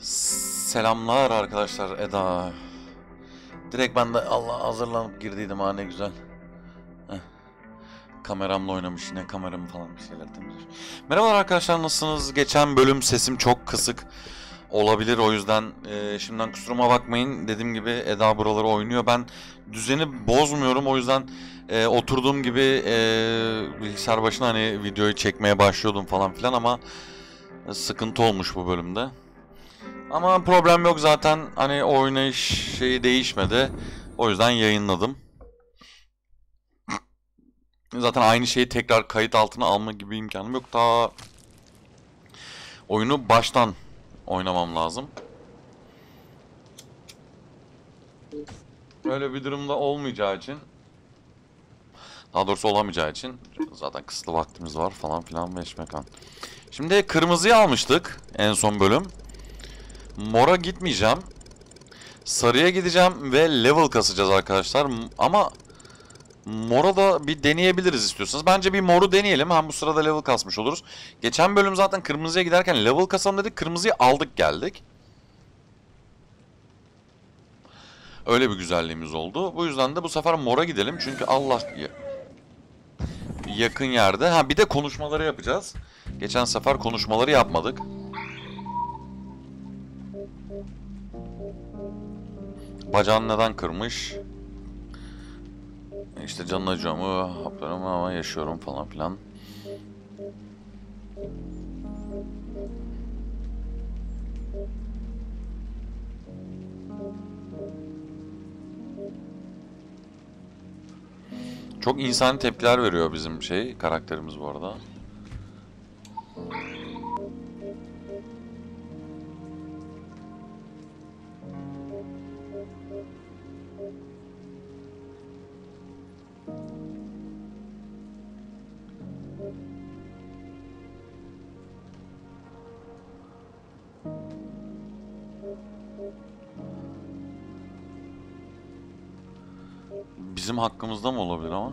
Selamlar arkadaşlar Eda. Direkt ben de Allah hazırlanıp girdiydim ha ne güzel. Kameramla oynamış yine kameramı falan bir şeyler temizlemiş. Merhabalar arkadaşlar nasılsınız? Geçen bölüm sesim çok kısık olabilir o yüzden e, şimdiden kusuruma bakmayın. Dediğim gibi Eda buraları oynuyor. Ben düzeni bozmuyorum o yüzden e, oturduğum gibi e, bilgisayar başına hani videoyu çekmeye başlıyordum falan filan ama sıkıntı olmuş bu bölümde. Ama problem yok zaten hani oynayış şeyi değişmedi. O yüzden yayınladım. Zaten aynı şeyi tekrar kayıt altına alma gibi imkanım yok. Daha oyunu baştan oynamam lazım. Öyle bir durumda olmayacağı için daha doğrusu olamayacağı için zaten kısıtlı vaktimiz var falan filan beş mekan. Şimdi kırmızıyı almıştık en son bölüm. Mora gitmeyeceğim. Sarıya gideceğim ve level kasacağız arkadaşlar. Ama Mora da bir deneyebiliriz istiyorsanız. Bence bir moru deneyelim. Hem bu sırada level kasmış oluruz. Geçen bölüm zaten kırmızıya giderken level kasalım dedik. Kırmızıyı aldık geldik. Öyle bir güzelliğimiz oldu. Bu yüzden de bu sefer mora gidelim. Çünkü Allah yakın yerde. Ha bir de konuşmaları yapacağız. Geçen sefer konuşmaları yapmadık. Bacağını neden kırmış? İşte canın acıyor mu? Haplarım ama yaşıyorum falan filan. Çok insani tepkiler veriyor bizim şey karakterimiz bu arada. Bizim hakkımızda mı olabilir ama?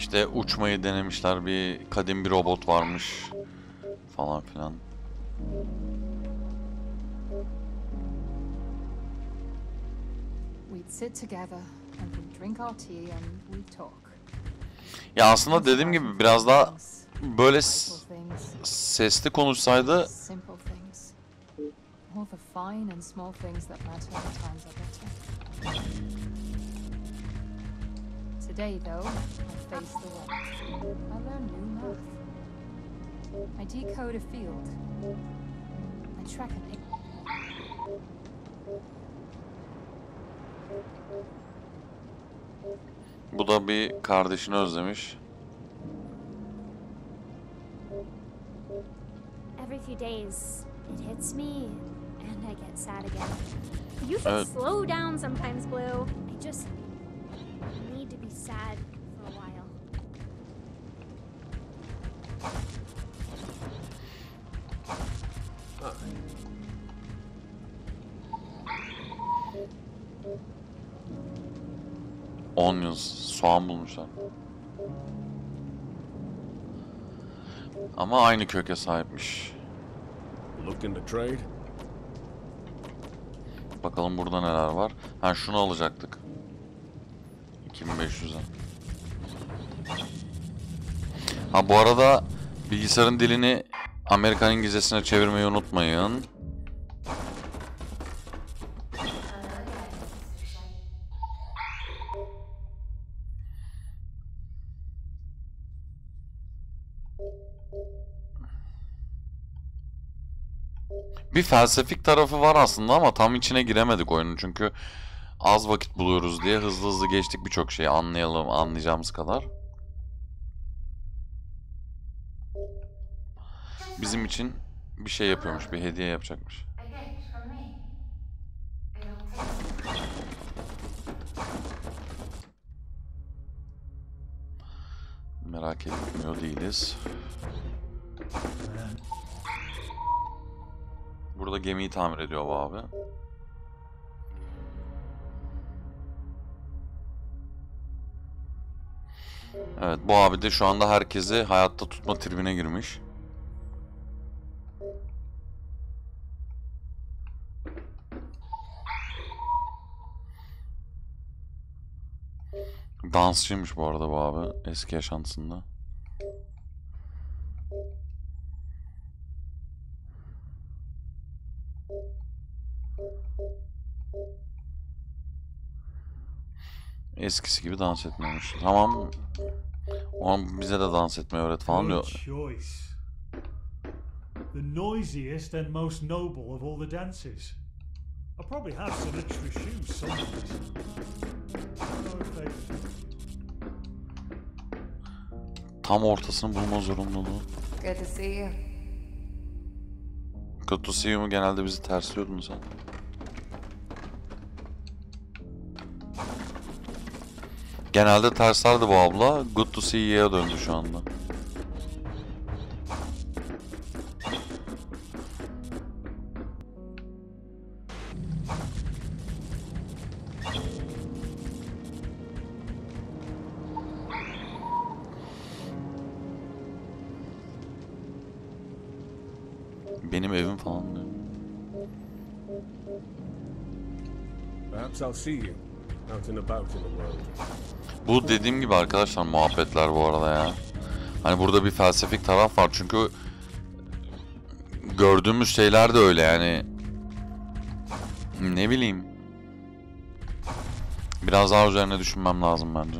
İşte uçmayı denemişler bir kadim bir robot varmış falan filan. We'd sit together and we'd drink our tea and we'd talk. Ya aslında dediğim gibi biraz daha böyle sesli konuşsaydı. All the fine and small things that matter when times are better. Today, though, I face the world. I learn new math. I decode a field. I track an bu da bir kardeşini özlemiş. Every few days, it hits me, and I get sad again. You should Evet. slow down sometimes, Blue. I just sad for a while. Onions, soğan bulmuşlar. Ama aynı köke sahipmiş. Looking to trade? Bakalım burada neler var. Ha şunu alacaktık. 2500'e. Ha bu arada bilgisayarın dilini Amerikan İngilizcesine çevirmeyi unutmayın. Bir felsefik tarafı var aslında ama tam içine giremedik oyunun çünkü az vakit buluyoruz diye hızlı hızlı geçtik birçok şeyi anlayalım anlayacağımız kadar. Bizim için bir şey yapıyormuş, bir hediye yapacakmış. Merak etmiyor değiliz. Burada gemiyi tamir ediyor bu abi. Evet bu abi de şu anda herkesi hayatta tutma tribine girmiş. Dansçıymış bu arada bu abi eski yaşantısında. Eskisi gibi dans etmiyormuş. Tamam. O an bize de dans etmeyi öğret falan diyor. The noisiest and most noble of all the dances. I probably have some extra shoes somewhere. Tam ortasını bulma zorunluluğu. Good to see you. Good to see you'mu genelde bizi tersliyordun sen. Genelde terslerdi bu abla. Good to see you'ya döndü şu anda. Benim evim falan diyor. Perhaps I'll see you out and about in the world. Bu dediğim gibi arkadaşlar muhabbetler bu arada ya. Hani burada bir felsefik taraf var çünkü gördüğümüz şeyler de öyle yani. Ne bileyim. Biraz daha üzerine düşünmem lazım bence.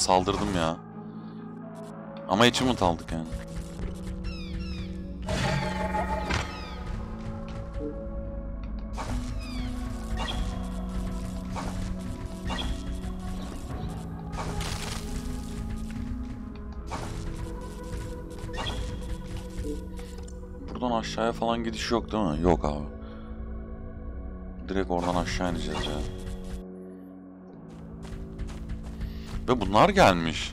Saldırdım ya. Ama achievement aldık yani. Buradan aşağıya falan gidiş yok değil mi? Yok abi. Direkt oradan aşağı ineceğiz ya. Ve bunlar gelmiş.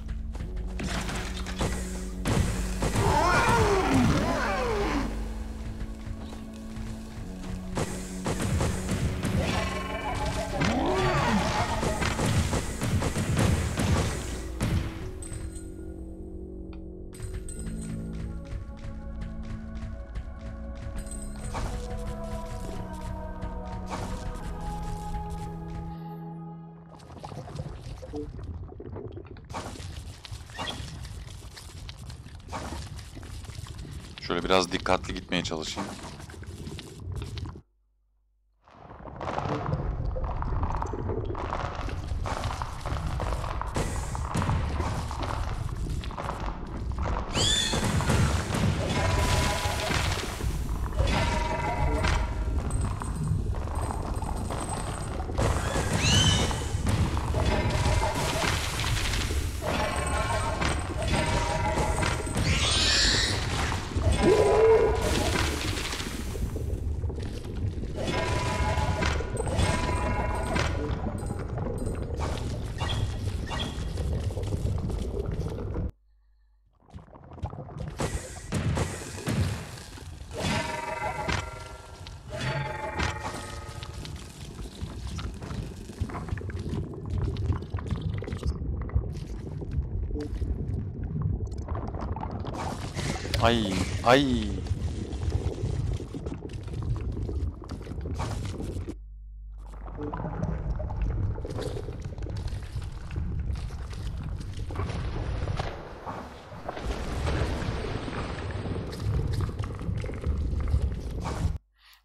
Ay ay.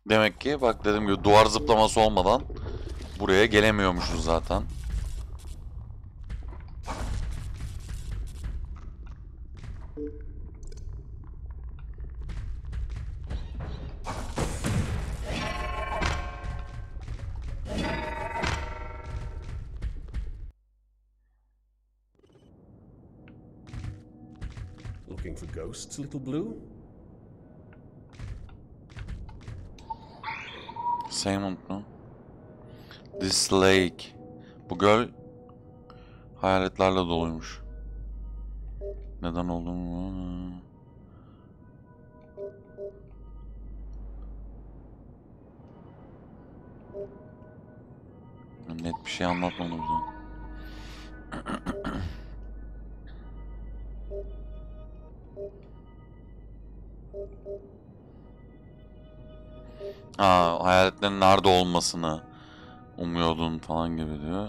Demek ki bak dedim gibi duvar zıplaması olmadan buraya gelemiyormuşuz zaten. Ghosts, little blue? Saymond mu? This lake. Bu göl hayaletlerle doluymuş. Neden olduğunu... Net bir şey anlatmadı bize. Aa, hayaletlerin nerede olmasını umuyordun falan gibi diyor.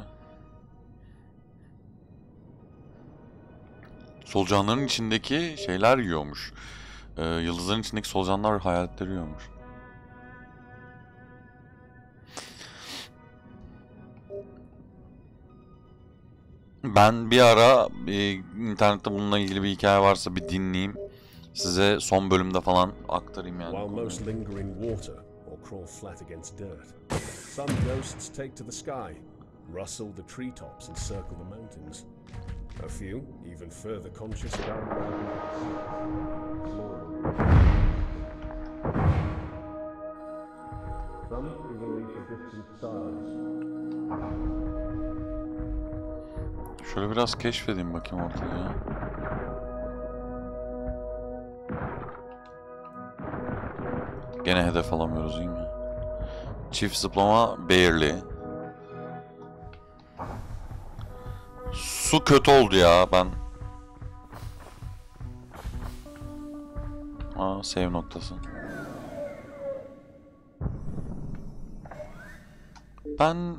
Solucanların içindeki şeyler yiyormuş. Ee, yıldızların içindeki solucanlar hayaletleri yiyormuş. Ben bir ara e, internette bununla ilgili bir hikaye varsa bir dinleyeyim. Size son bölümde falan aktarayım yani. While most linger in water or crawl flat against dirt, some ghosts take to the sky, rustle the treetops, and circle the mountains. A few, even further conscious down Some even reach a distant stars. Şöyle biraz keşfedeyim bakayım ortada Gene hedef alamıyoruz değil mi? Çift zıplama barely. Su kötü oldu ya ben. Aa save noktası. Ben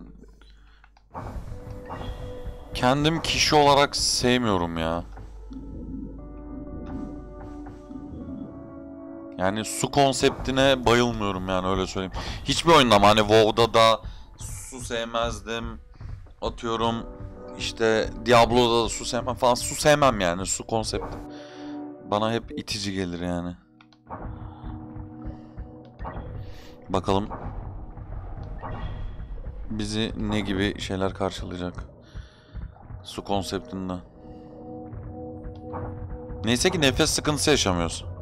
kendim kişi olarak sevmiyorum ya. Yani su konseptine bayılmıyorum yani öyle söyleyeyim. Hiçbir oyunda hani WoW'da da su sevmezdim. Atıyorum işte Diablo'da da su sevmem falan. Su sevmem yani su konsepti. Bana hep itici gelir yani. Bakalım bizi ne gibi şeyler karşılayacak. Su konseptinde. Neyse ki nefes sıkıntısı yaşamıyoruz.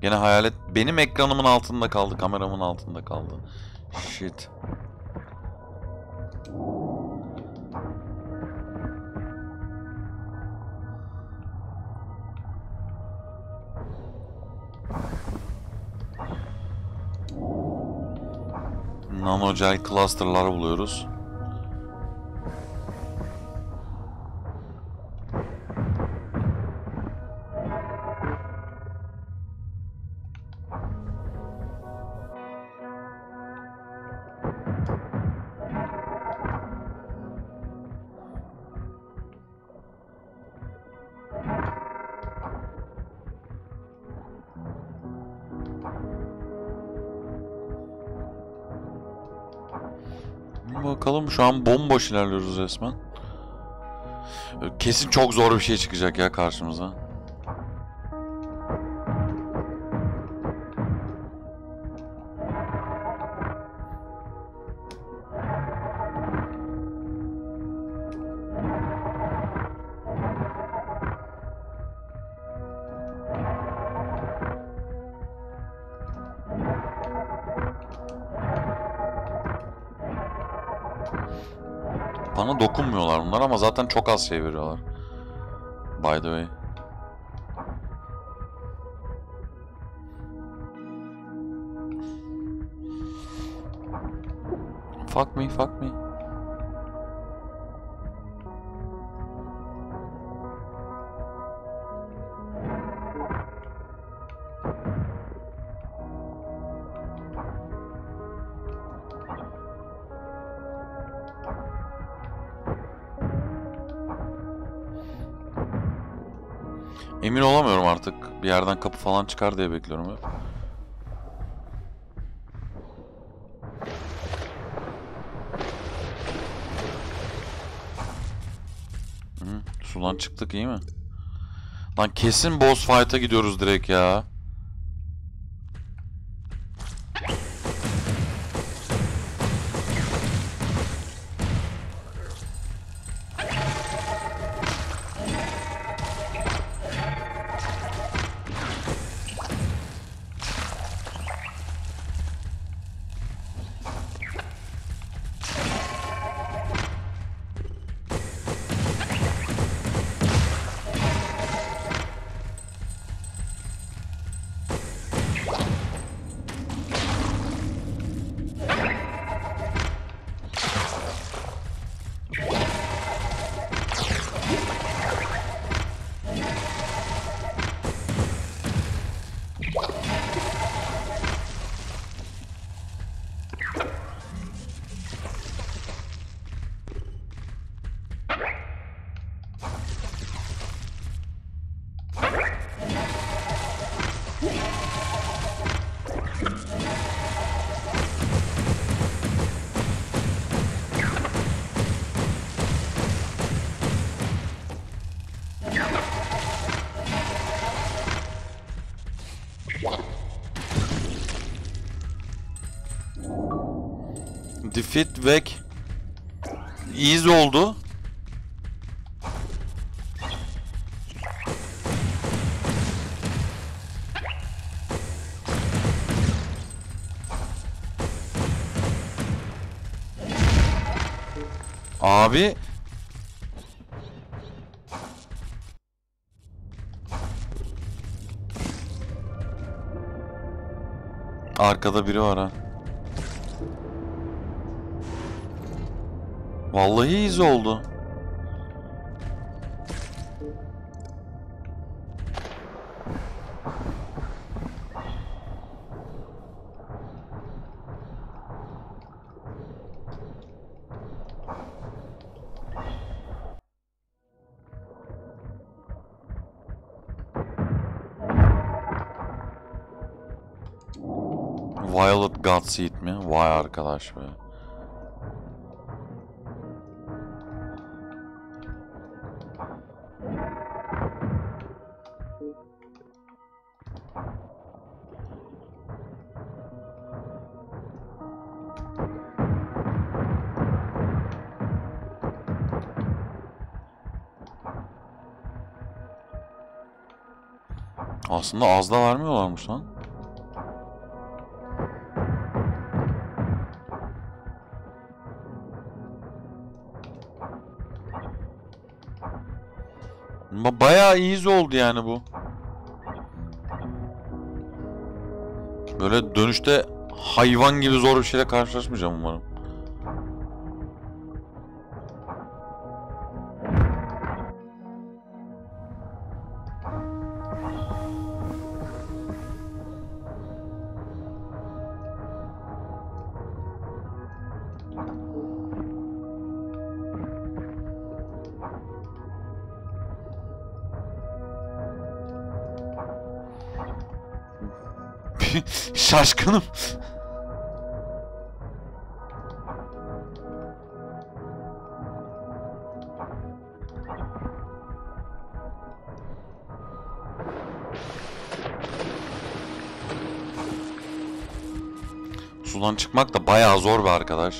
Gene hayalet benim ekranımın altında kaldı, kameramın altında kaldı. Shit. Nanogel cluster'lar buluyoruz. Şu an bomboş ilerliyoruz resmen. Kesin çok zor bir şey çıkacak ya karşımıza. Dokunmuyorlar bunlar ama zaten çok az şey veriyorlar. By the way. Fuck me, fuck me. Yerden kapı falan çıkar diye bekliyorum hep. Hı, sudan çıktık iyi mi? Lan kesin boss fight'a gidiyoruz direkt ya. Defeat Vek Easy oldu. Abi Arkada biri var ha. Vallahi iz oldu. Violet Godseed mi? Vay arkadaş be. Aslında az da vermiyorlarmış lan. Ba- Bayağı easy oldu yani bu. Böyle dönüşte hayvan gibi zor bir şeyle karşılaşmayacağım umarım. Şaşkınım. Sudan çıkmak da bayağı zor be arkadaş.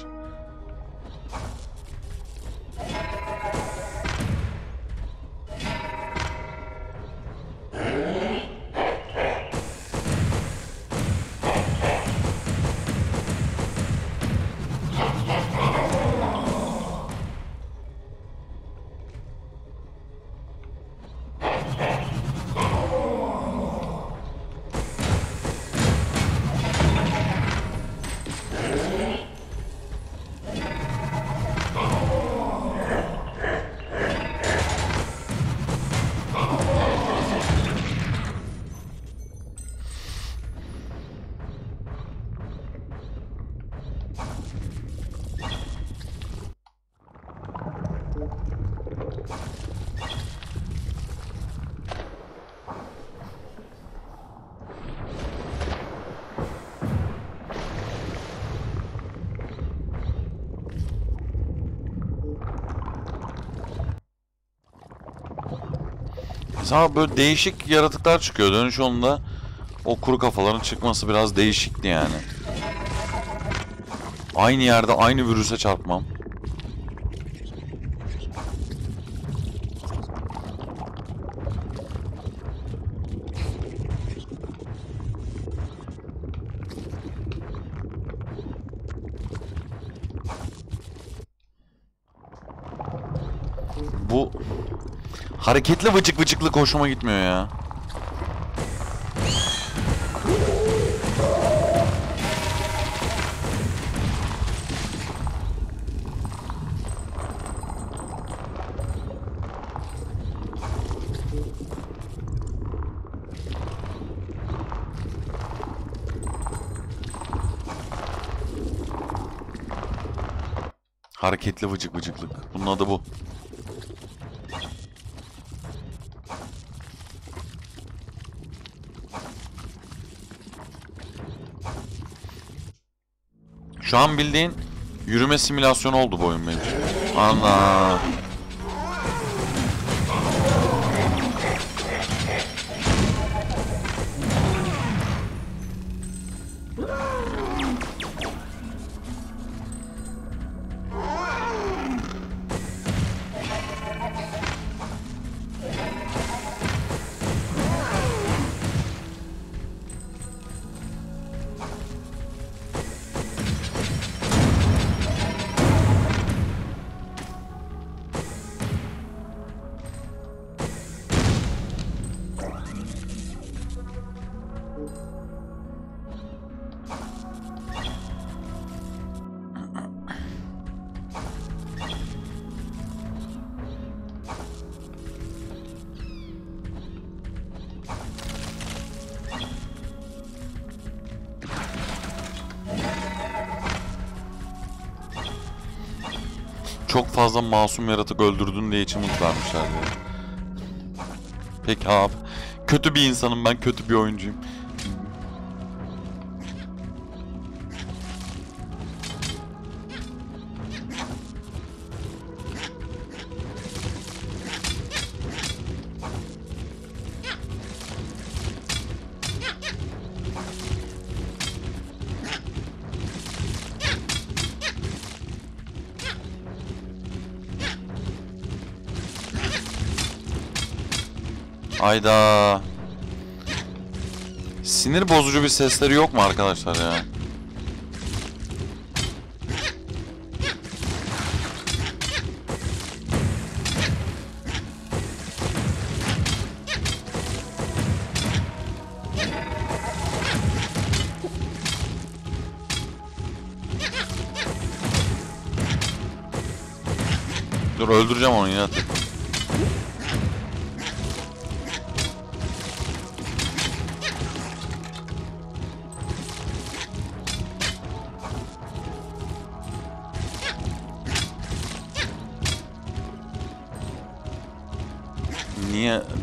Mesela böyle değişik yaratıklar çıkıyor. Dönüş yolunda o kuru kafaların çıkması biraz değişikti yani. Aynı yerde aynı virüse çarpmam. Bu hareketli vıcık vıcıklık hoşuma gitmiyor ya. Hareketli vıcık vıcıklık. Bunun adı bu. Şu an bildiğin yürüme simülasyonu oldu bu oyun benim için. Masum yaratık öldürdün diye içim vermişler diye. Peki abi. Kötü bir insanım ben, kötü bir oyuncuyum. Ayda. Sinir bozucu bir sesleri yok mu arkadaşlar ya? Dur öldüreceğim onu yine. Niye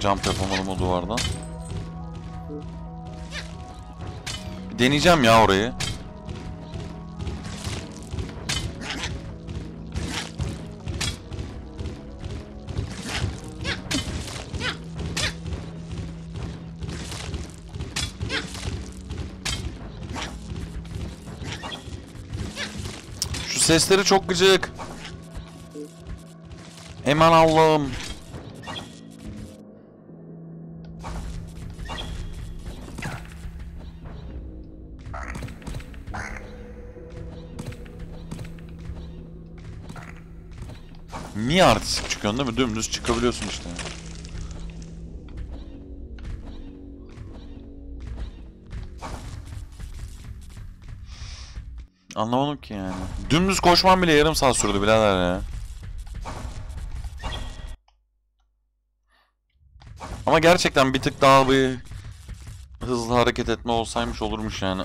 jump yapamadım o duvardan? Deneyeceğim ya orayı. Şu sesleri çok gıcık. Hemen Allah'ım. Niye artistik çıkıyorsun değil mi? Dümdüz çıkabiliyorsun işte. Anlamadım ki yani. Dümdüz koşmam bile yarım saat sürdü birader ya. Ama gerçekten bir tık daha bir hızlı hareket etme olsaymış olurmuş yani.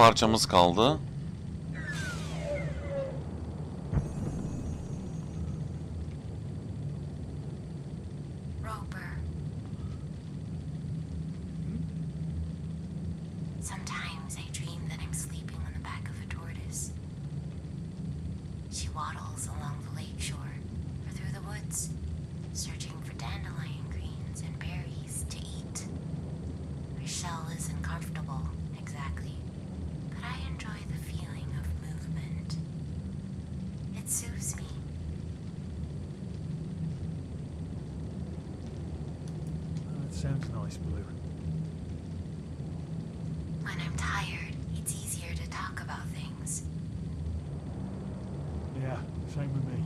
A Scalda Roper. Sometimes I dream that I'm sleeping on the back of a tortoise. She waddles along the lake shore or through the woods, searching sounds nice, Blue. When I'm tired, it's easier to talk about things. Yeah, same with me.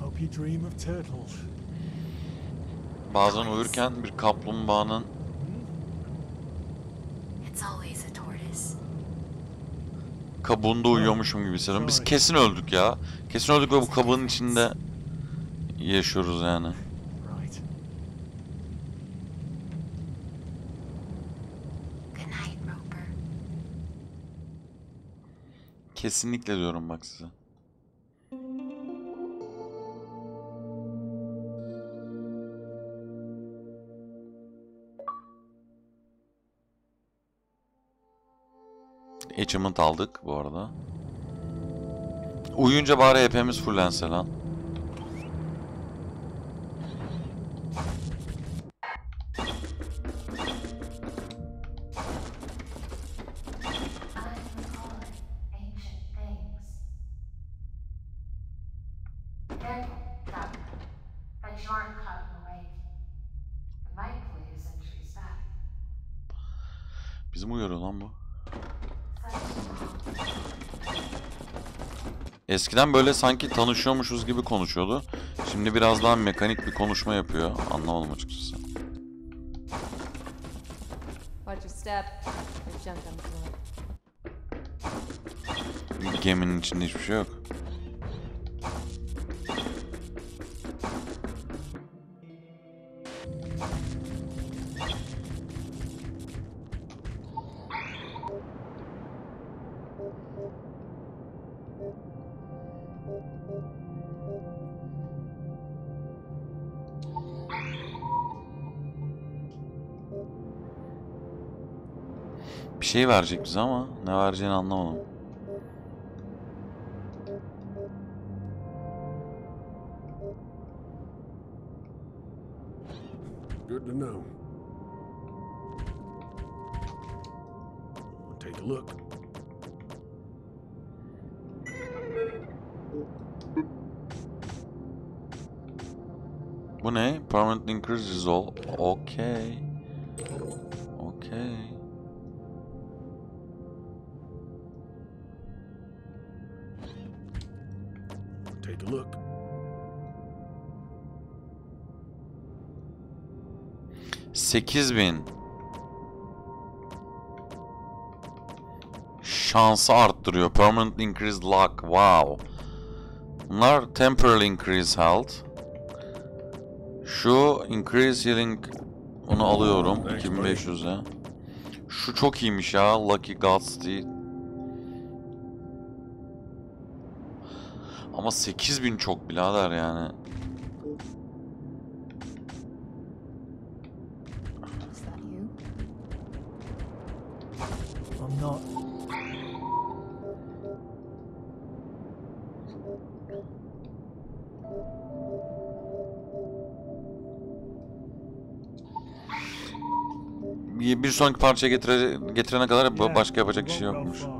Hope you dream of turtles. Bazen uyurken bir kaplumbağanın It's always a tortoise. kabuğunda uyuyormuşum gibi hissediyorum. Biz kesin öldük ya. Kesin öldük ve bu kabuğun içinde yaşıyoruz yani. Kesinlikle diyorum bak size. Achievement aldık bu arada. Uyuyunca bari hepimiz fullense lan. Eskiden böyle sanki tanışıyormuşuz gibi konuşuyordu. Şimdi biraz daha mekanik bir konuşma yapıyor. Anlamadım açıkçası. Geminin içinde hiçbir şey yok. Şey verecek bize ama ne vereceğini anlamadım. Good to know. Take a look. Bu ne? Permanent increase resolve. Okey. 8000. Şansı arttırıyor. Permanent increased luck. Wow. Bunlar temporal increase health. Şu increase healing onu alıyorum. 2500'e. Şu çok iyiymiş ya. Lucky Gods değil. Ama 8000 çok birader yani. Not. Bir, bir sonraki parçaya getire, getirene kadar ba- Yeah, başka yapacak go yokmuş. far.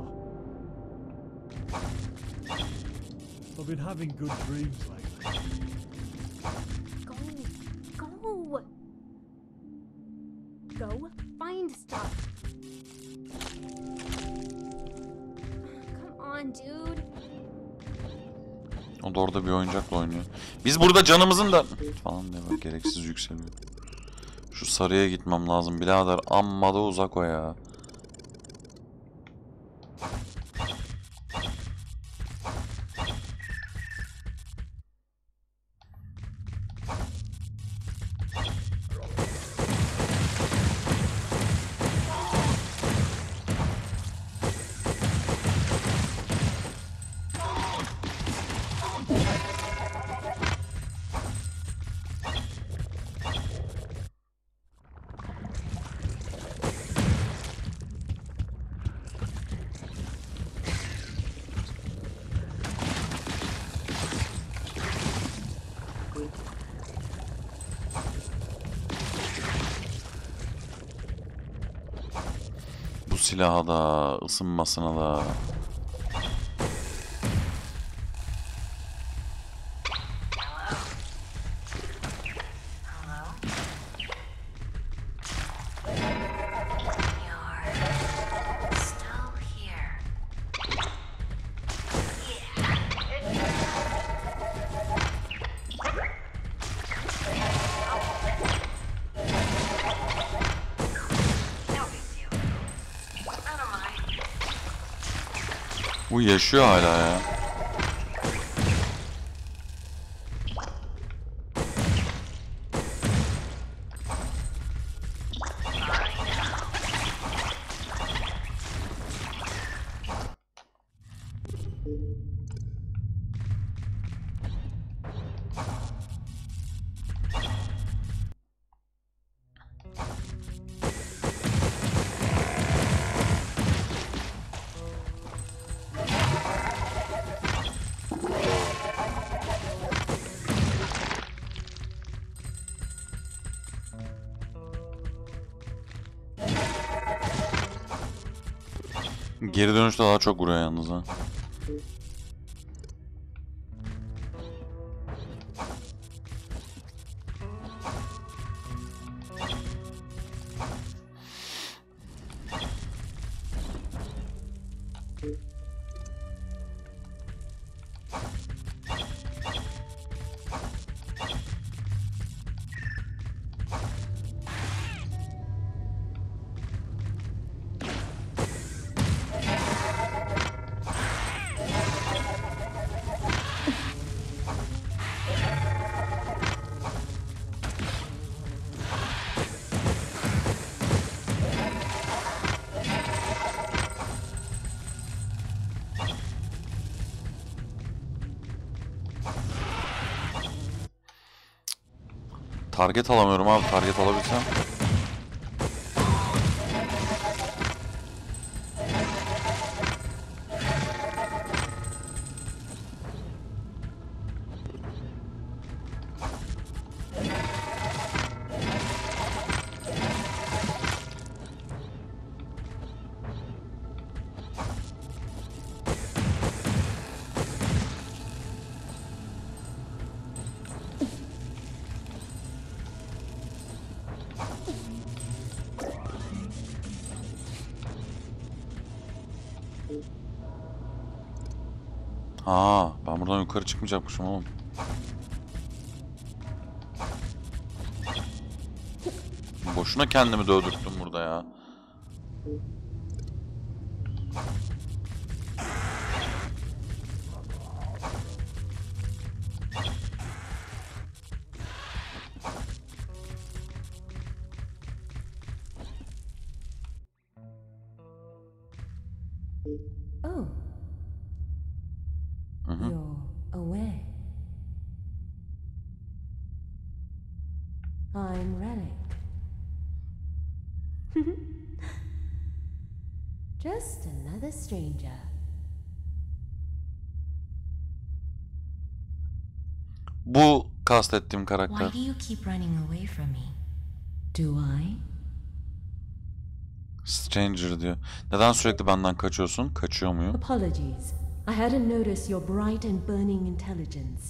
I've been having good dreams lately. Go. Go. Go find stuff. O da orada bir oyuncakla oynuyor. Biz burada canımızın da... Falan diye bak gereksiz yükseliyor. Şu sarıya gitmem lazım birader. Amma da uzak o ya. Silaha da, ısınmasına da. Yaşıyor hala ya. Dönüşte daha çok vuruyor yalnız ha. Target alamıyorum abi. Target alabilsem. Yukarı çıkmayacakmışım oğlum. Boşuna kendimi dövdürttüm Do I? Stranger diyor. Neden sürekli benden kaçıyorsun? Kaçıyor muyum? Apologies. I hadn't noticed your bright and burning intelligence.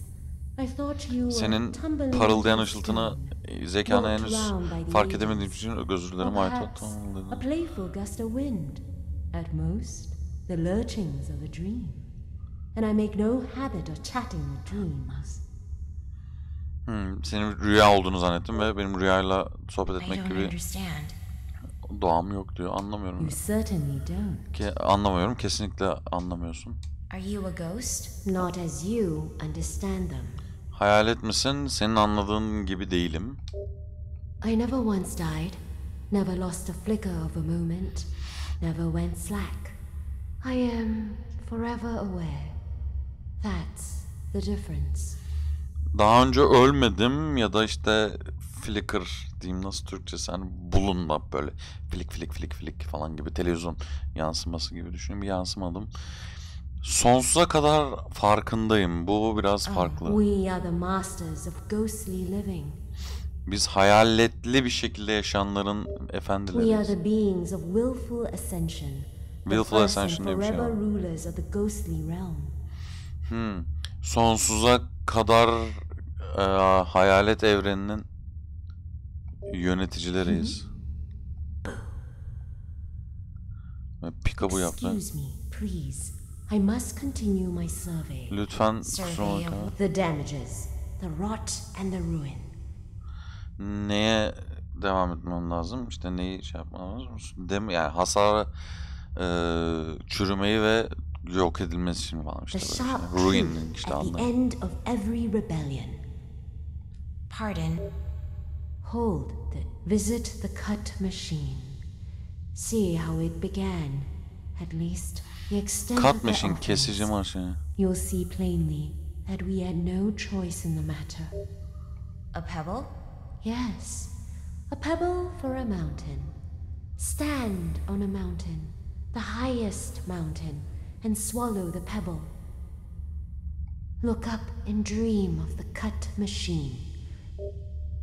I thought you were Senin parıldayan ışıltını, e, zekanı Walked henüz fark edemediğim için özür dilerim. Ay perhaps tatlım a playful gust of wind. At most, the lurchings of a dream. And I make no habit of chatting with dreams. Hmm, senin rüya olduğunu zannettim ve benim rüyayla sohbet etmek gibi doğam yok diyor. Anlamıyorum. Ki anlamıyorum. Kesinlikle anlamıyorsun. Hayalet misin? Senin anladığın gibi değilim. I never once died, never lost a flicker of a moment, never went slack. I am forever aware. That's the difference. Daha önce ölmedim ya da işte flicker diyeyim nasıl Türkçesi hani bulunma böyle flik flik flik flik falan gibi televizyon yansıması gibi düşünün bir yansımadım. Sonsuza kadar farkındayım. Bu biraz farklı. Ghostly living. Biz hayaletli bir şekilde yaşayanların efendileriyiz. willful ascension. Willful ascension diye bir şey var. Hmm. Sonsuza kadar e, hayalet evreninin yöneticileriyiz. Me, please. I must continue my survey. Lütfen kusura bakma. The damages, the rot, and the ruin. Neye devam etmem lazım? İşte neyi şey yapmam lazım? Dem yani hasarı e, çürümeyi ve yok edilmesi için falan işte böyle truth işte at Pardon. Hold the visit the cut machine. See how it began. At least the extent of Cut the machine offerings. kesici maşini. You'll see plainly that we had no choice in the matter. A pebble? Yes, a pebble for a mountain. Stand on a mountain, the highest mountain, and swallow the pebble. Look up and dream of the cut machine.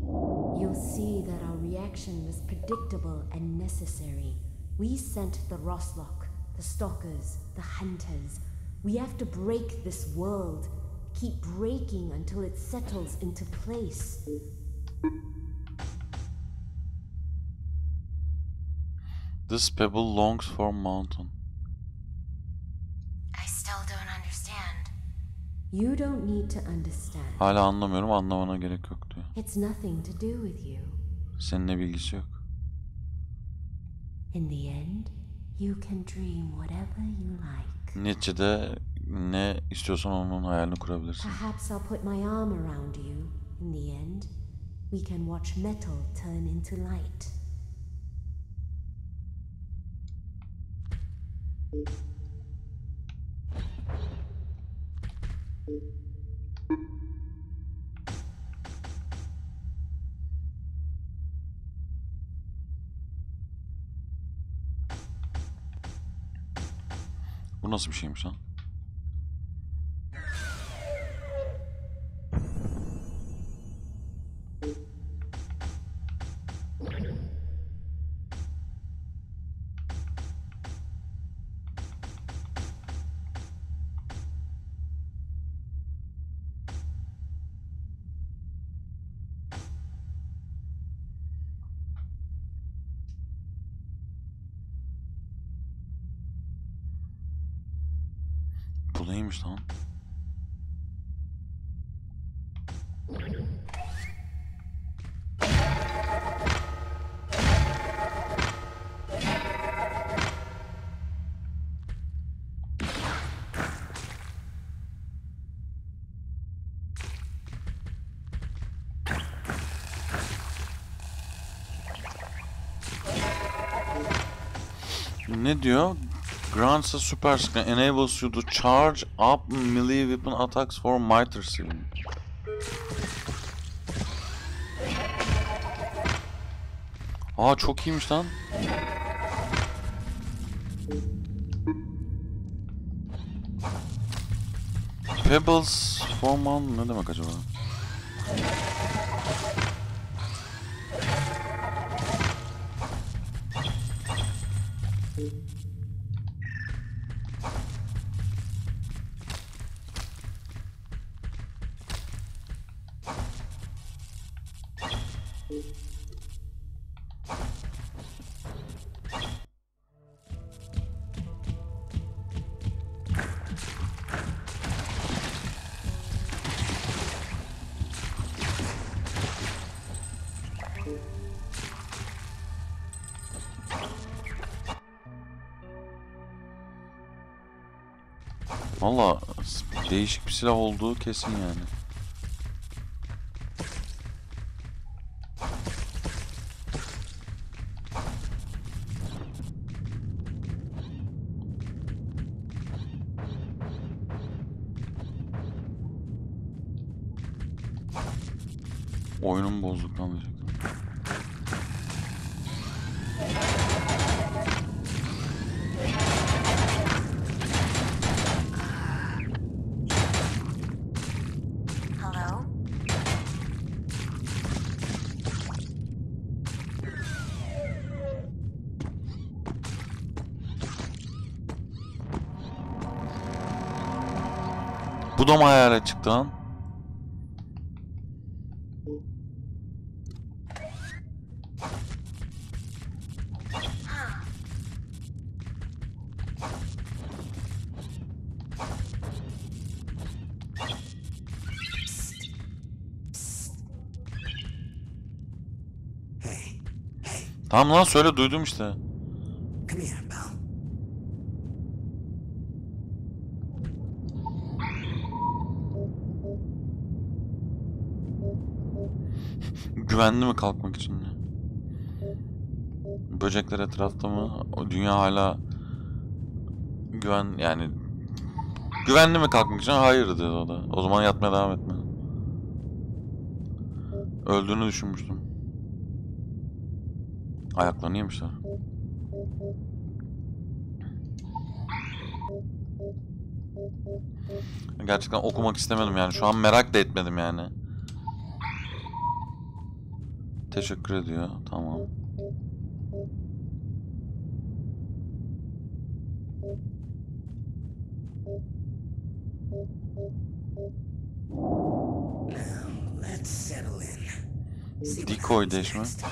You'll see that our reaction was predictable and necessary. We sent the Roslock, the stalkers, the hunters. We have to break this world. Keep breaking until it settles into place. This pebble longs for a mountain. I still don't understand. You don't need to understand. Hala anlamıyorum anlamana gerek yok diyor. It's nothing to do with you. Seninle bilgisi yok. In the end, you can dream whatever you like. Neticede ne istiyorsan onun hayalini kurabilirsin. Perhaps I'll put my arm around you. In the end, we can watch metal turn into light. Bu nasıl bir şeymiş lan? Bu neymiş lan? Ne diyor? Grants a super scan enables you to charge up melee weapon attacks for mitre sealing. Aa çok iyiymiş lan. Pebbles Forman ne demek acaba? Valla değişik bir silah olduğu kesin yani. Bu da mı hayalet çıktı lan? Tamam lan söyle duydum işte. Güvenli mi kalkmak için? Böcekler etrafta mı? O dünya hala güven yani güvenli mi kalkmak için? Hayır dedi o da. O zaman yatmaya devam etme. Öldüğünü düşünmüştüm. Ayaklarını yemişler. Gerçekten okumak istemedim yani. Şu an merak da etmedim yani. Teşekkür ediyor. Tamam. Let's settle in. See what Decoy happens değişme. next.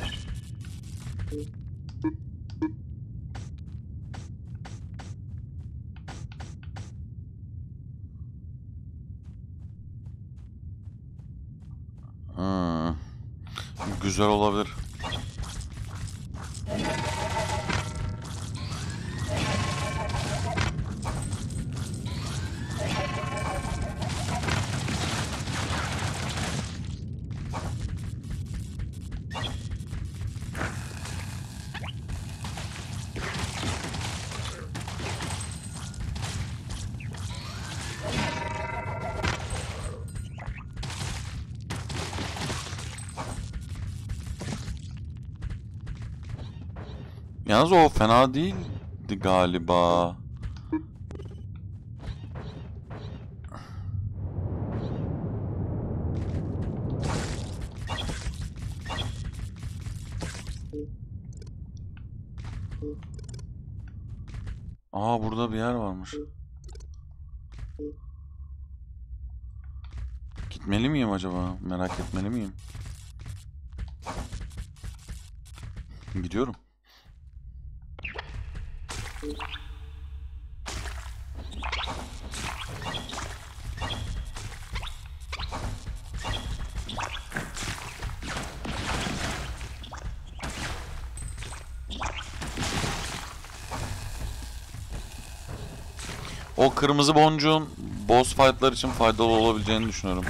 Hmm. Güzel olabilir. Yalnız o fena değildi galiba. Aa burada bir yer varmış. Gitmeli miyim acaba? Merak etmeli miyim? Kırmızı boncuğun boss fight'lar için faydalı olabileceğini düşünüyorum.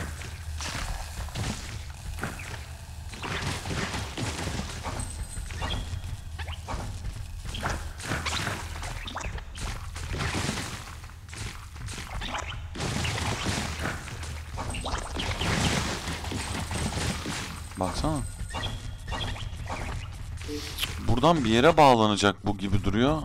Baksana. Buradan bir yere bağlanacak bu gibi duruyor.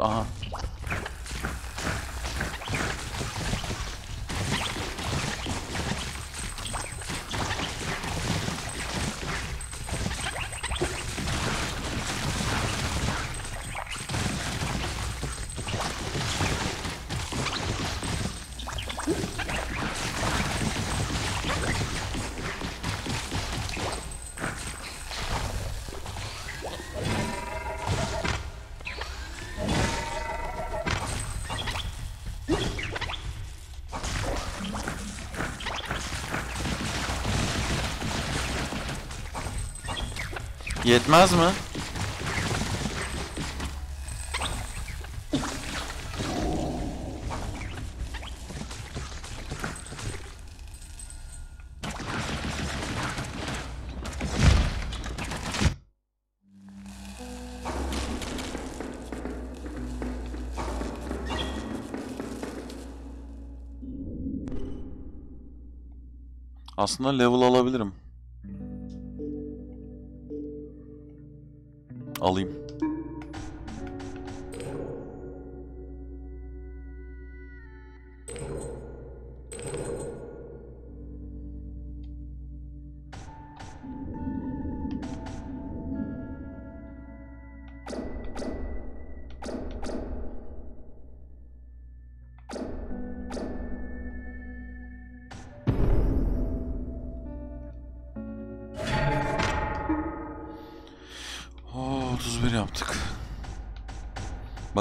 Öldürdük Yetmez mi? Aslında level alabilirim.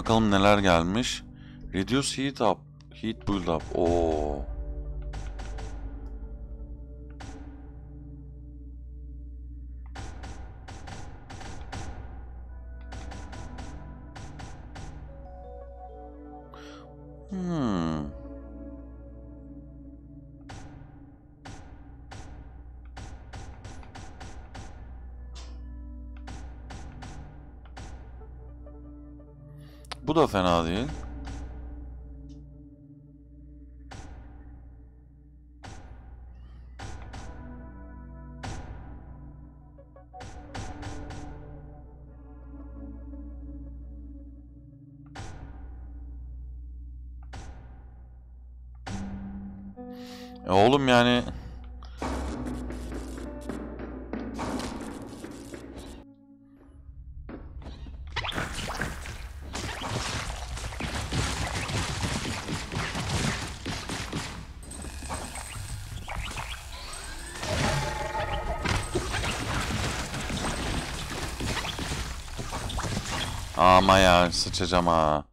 Bakalım neler gelmiş. Reduce heat up. Heat build up. Oo. Da fena değil. Ya sıçacağım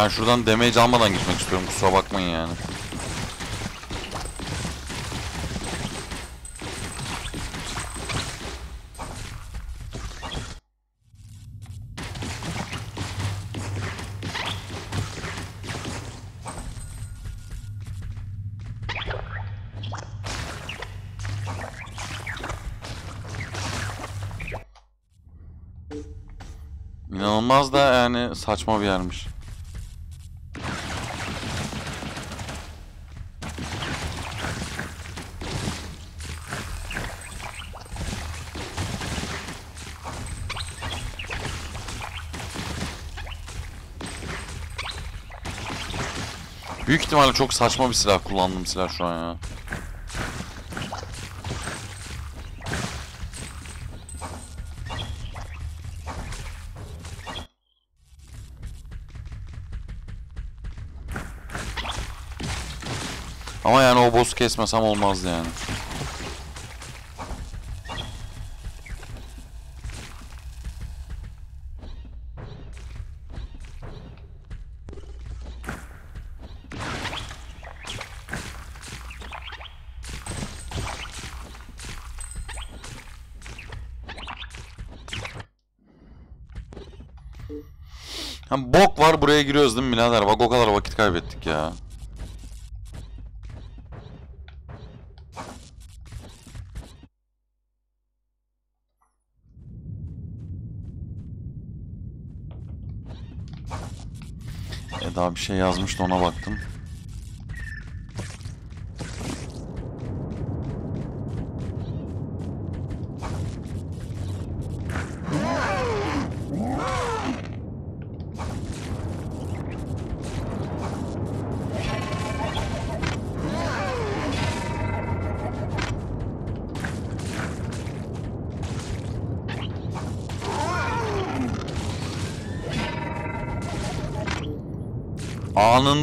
an şuradan damage almadan gitmek istiyorum kusura bakmayın yani. İnanılmaz da yani saçma bir yermiş. İhtimalle çok saçma bir silah kullandım silah şu an ya. Ama yani o boss'u kesmesem olmazdı yani. Buraya giriyoruz değil mi birader? Bak o kadar vakit kaybettik ya. Eda bir şey yazmıştı ona baktım.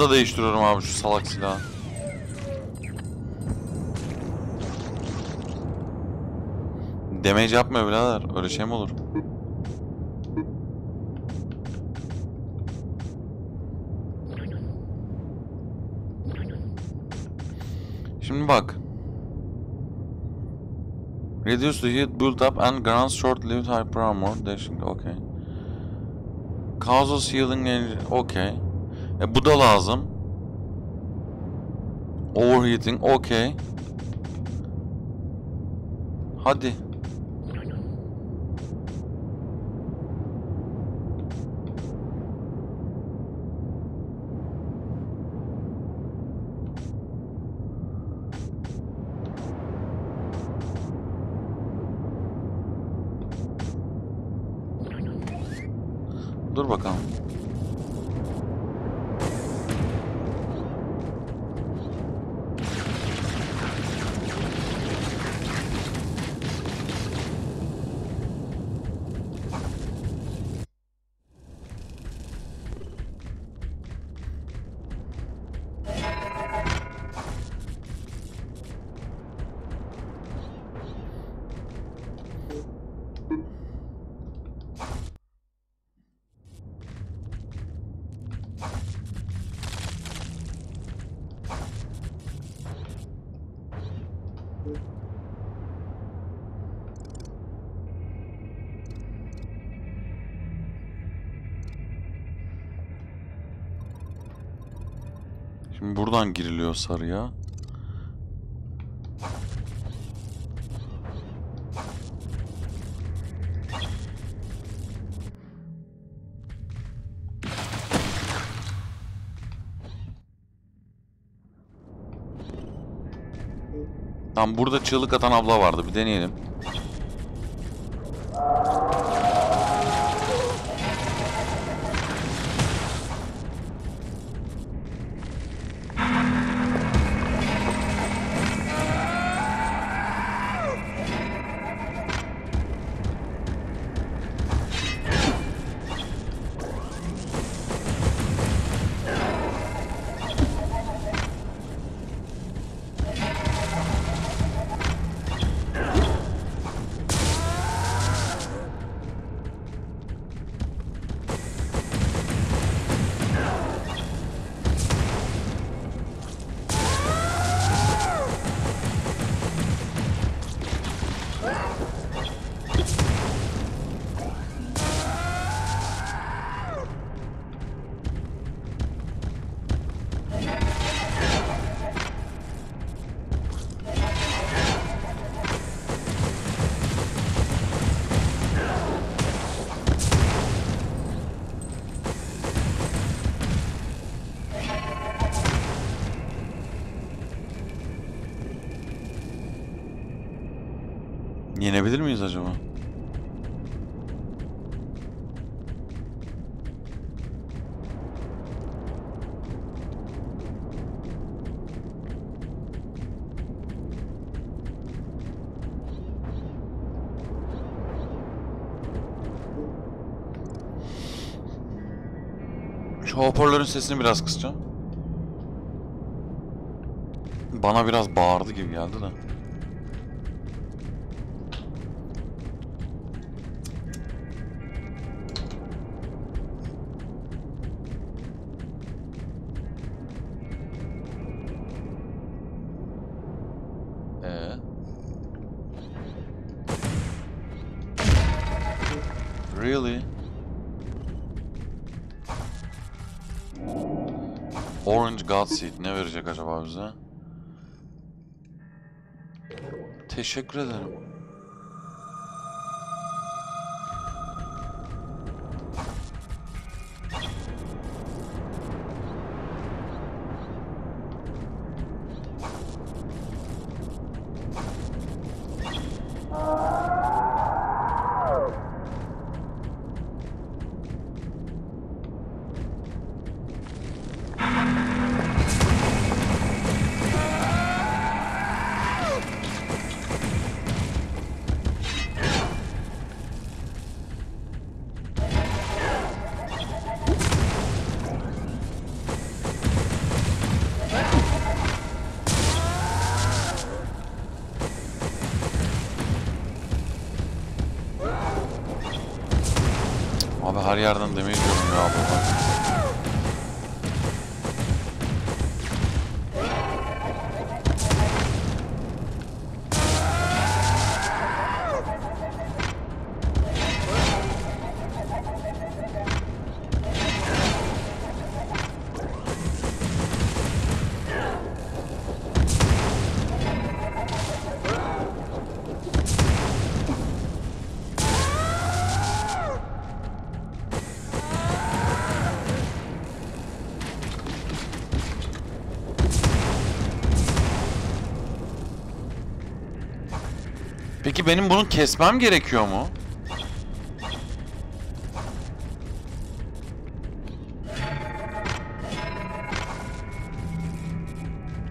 Anında değiştiriyorum abi şu salak silahı. Damage yapmıyor birader. Öyle şey mi olur? Şimdi bak. Reduce the heat build up and grants short-lived hyper armor. Okay. Causes healing energy, okay. E bu da lazım. Overheating, okay. Hadi. Sarıya. Tamam burada çığlık atan abla vardı. Bir deneyelim. Şu hoparlörün sesini biraz kısacağım. Bana biraz bağırdı gibi geldi de. Acaba bize? Teşekkür ederim. Peki benim bunu kesmem gerekiyor mu?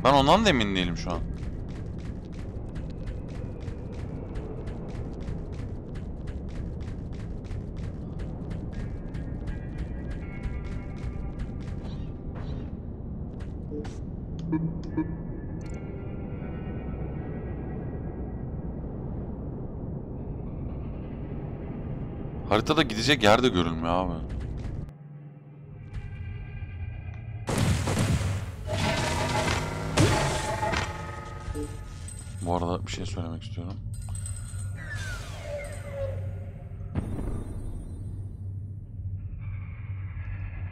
Ben ondan da emin değilim şu an. Haritada gidecek yer de görünmüyor abi. Bu arada bir şey söylemek istiyorum.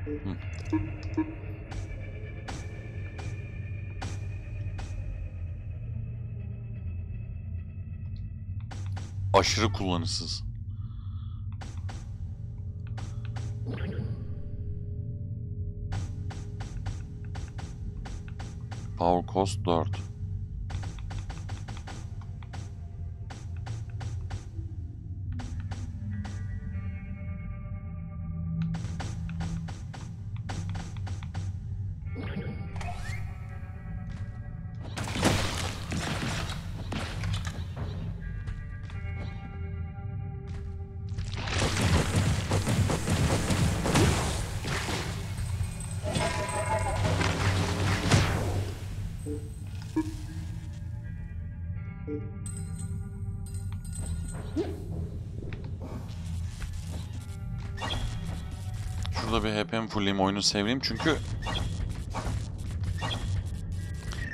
Hı. Aşırı kullanışsız. Power cost 4. fullleyeyim oyunu seveyim çünkü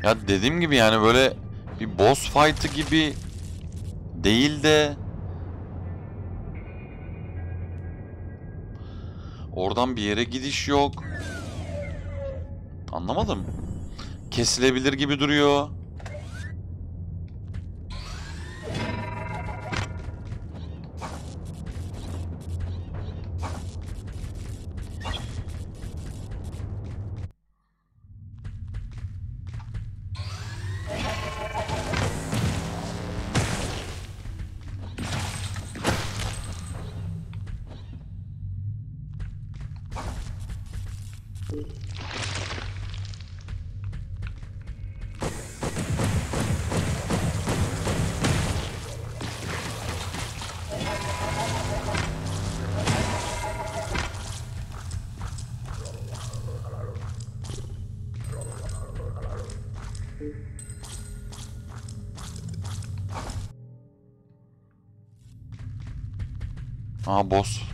Ya dediğim gibi yani böyle bir boss fight'ı gibi değil de Oradan bir yere gidiş yok. Anlamadım. Kesilebilir gibi duruyor. Boss.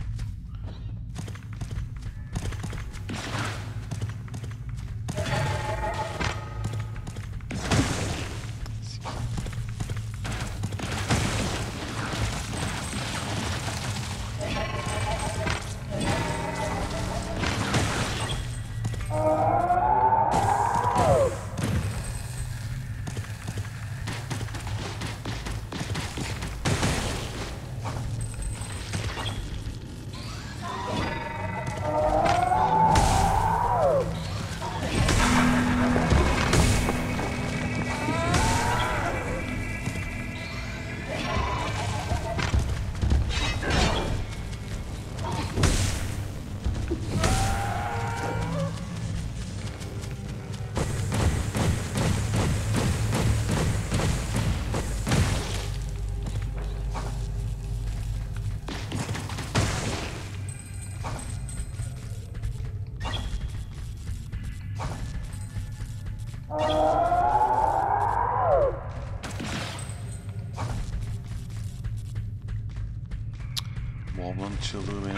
Çıldırmayın.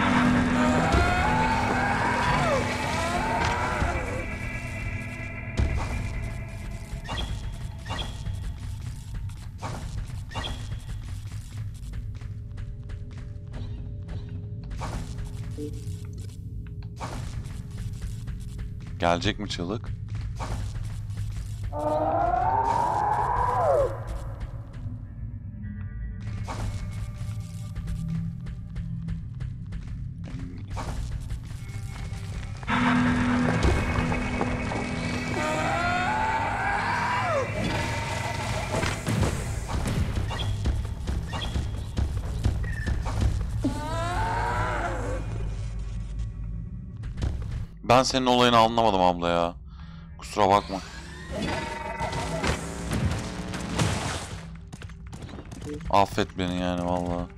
Gelecek mi çığlık? Ben senin olayını anlamadım abla ya. Kusura bakma. Affet beni yani vallahi.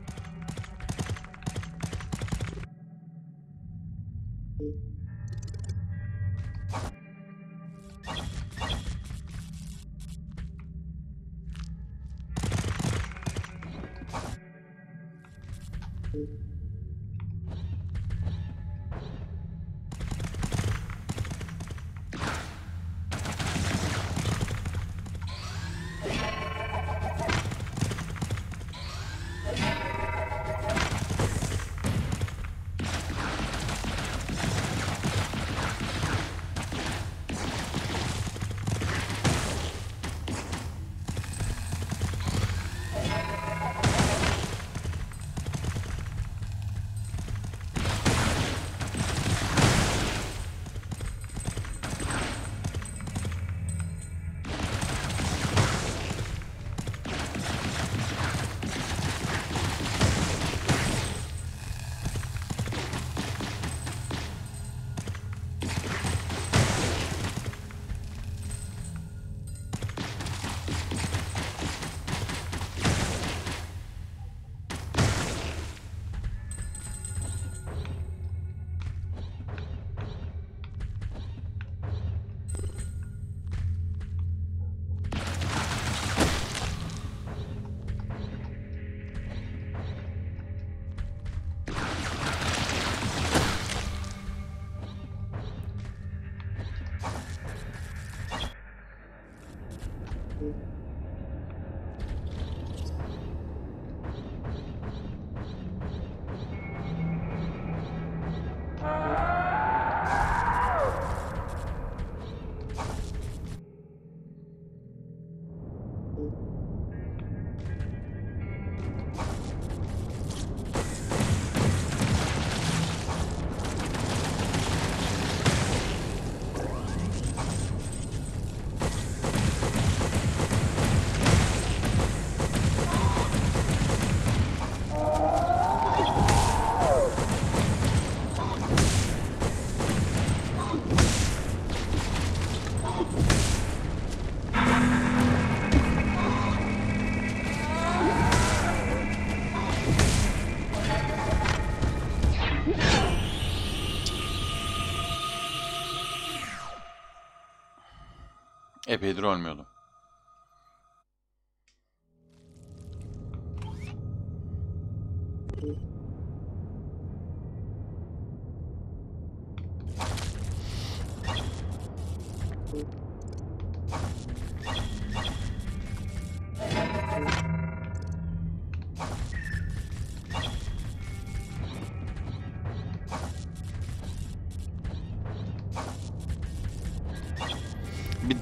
Epeydir ölmüyordum.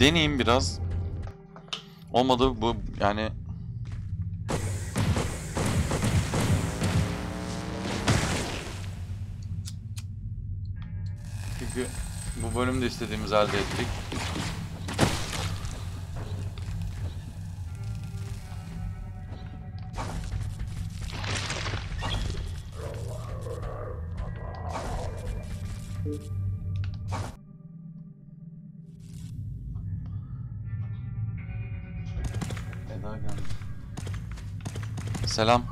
Bir deneyeyim biraz. Olmadı bu yani Çünkü bu bölümde istediğimizi elde ettik. السلام.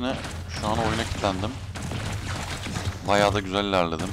Aksine şu an oyuna kilitlendim. Bayağı da güzel ilerledim.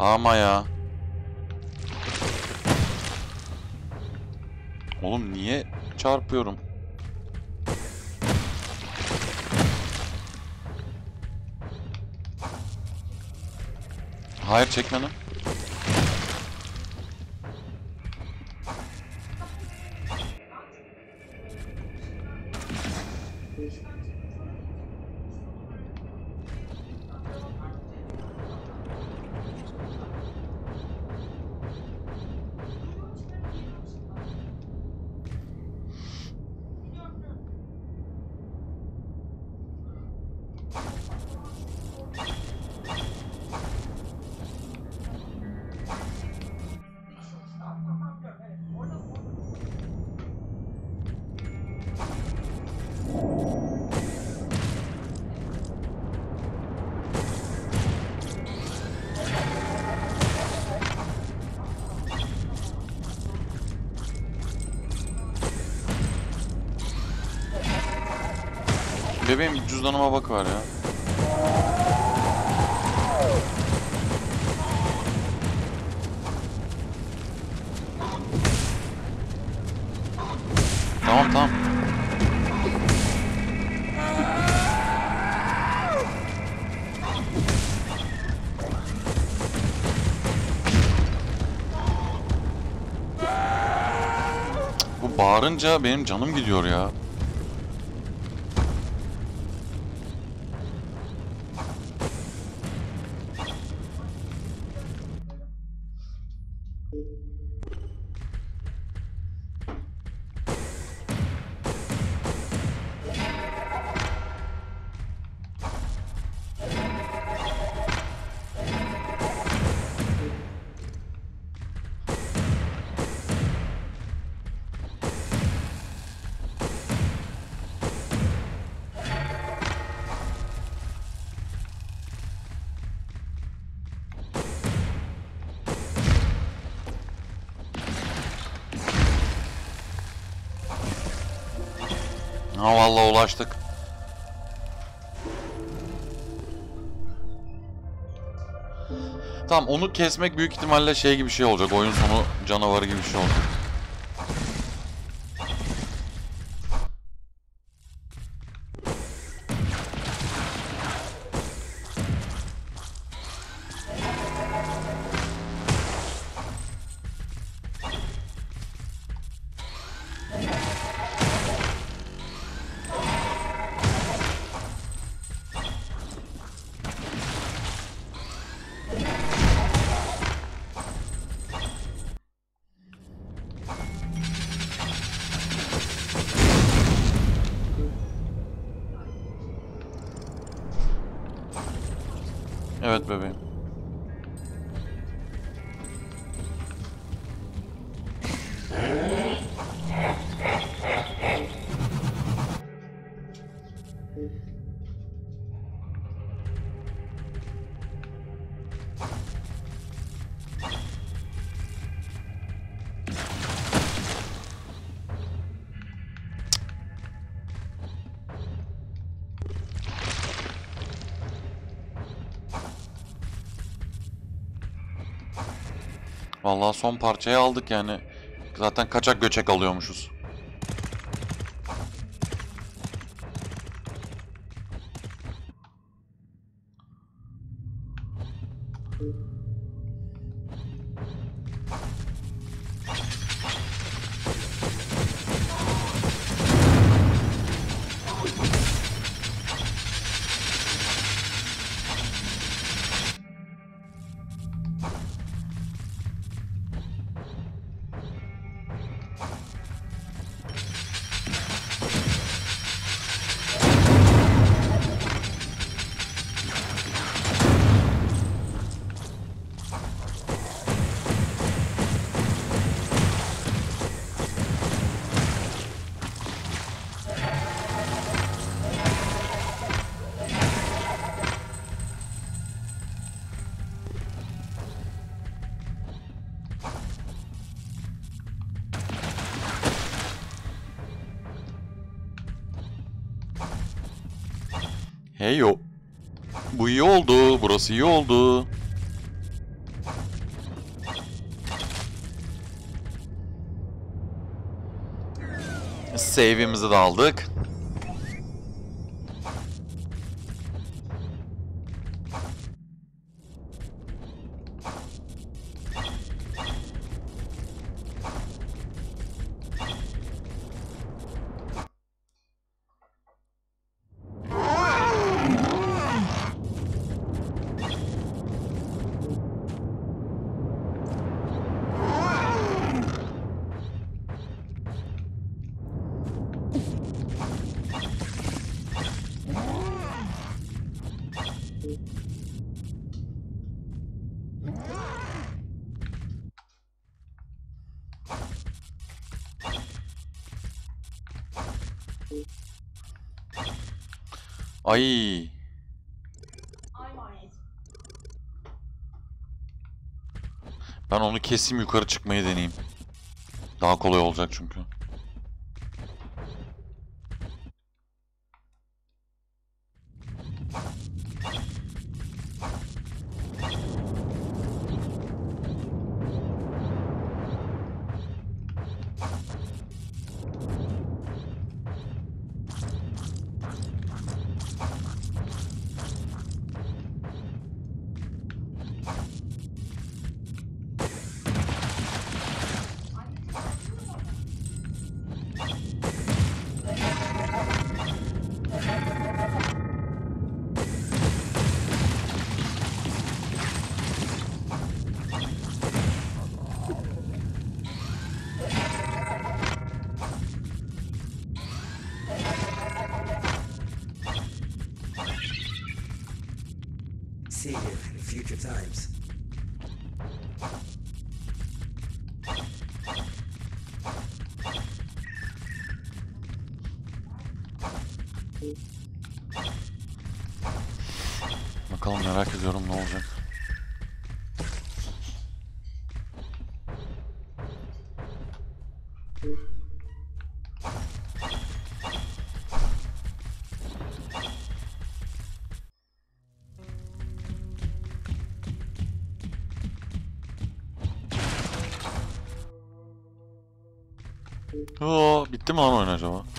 Ama ya. Oğlum niye çarpıyorum? Hayır çekmedim. Cüzdanıma bakıver ya. Tamam tamam. Bu bağırınca benim canım gidiyor ya. Tamam onu kesmek büyük ihtimalle şey gibi bir şey olacak. Oyun sonu canavarı gibi bir şey olacak. Evet. Vallahi son parçayı aldık yani. Zaten kaçak göçek alıyormuşuz. Oldu. Burası iyi oldu. Save'imizi de aldık. Ay. Ben onu keseyim yukarı çıkmayı deneyeyim. Daha kolay olacak çünkü. Merak ediyorum ne olacak. Oo, bitti mi lan oyun acaba?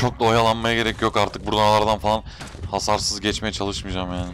Çok da oyalanmaya gerek yok artık buralardan falan hasarsız geçmeye çalışmayacağım yani.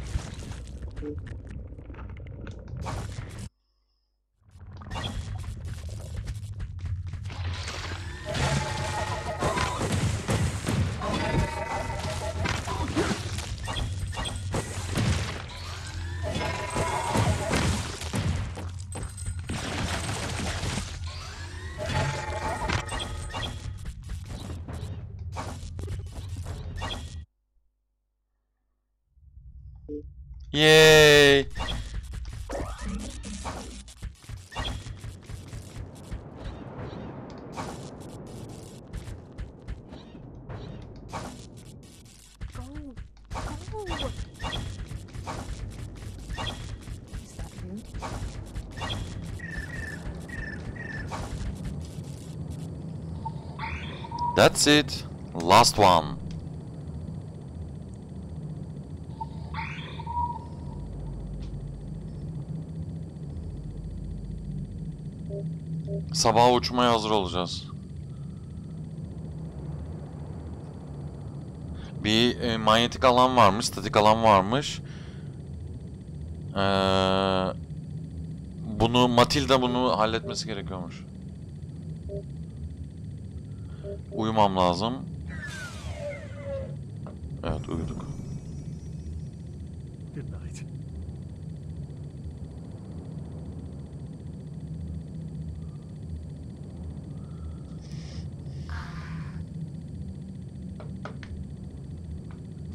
İt. Last one. Sabaha uçmaya hazır olacağız. Bir e, manyetik alan varmış, statik alan varmış. Ee, bunu Matilda bunu halletmesi gerekiyormuş. Uyumam lazım. Evet uyuduk. Good night.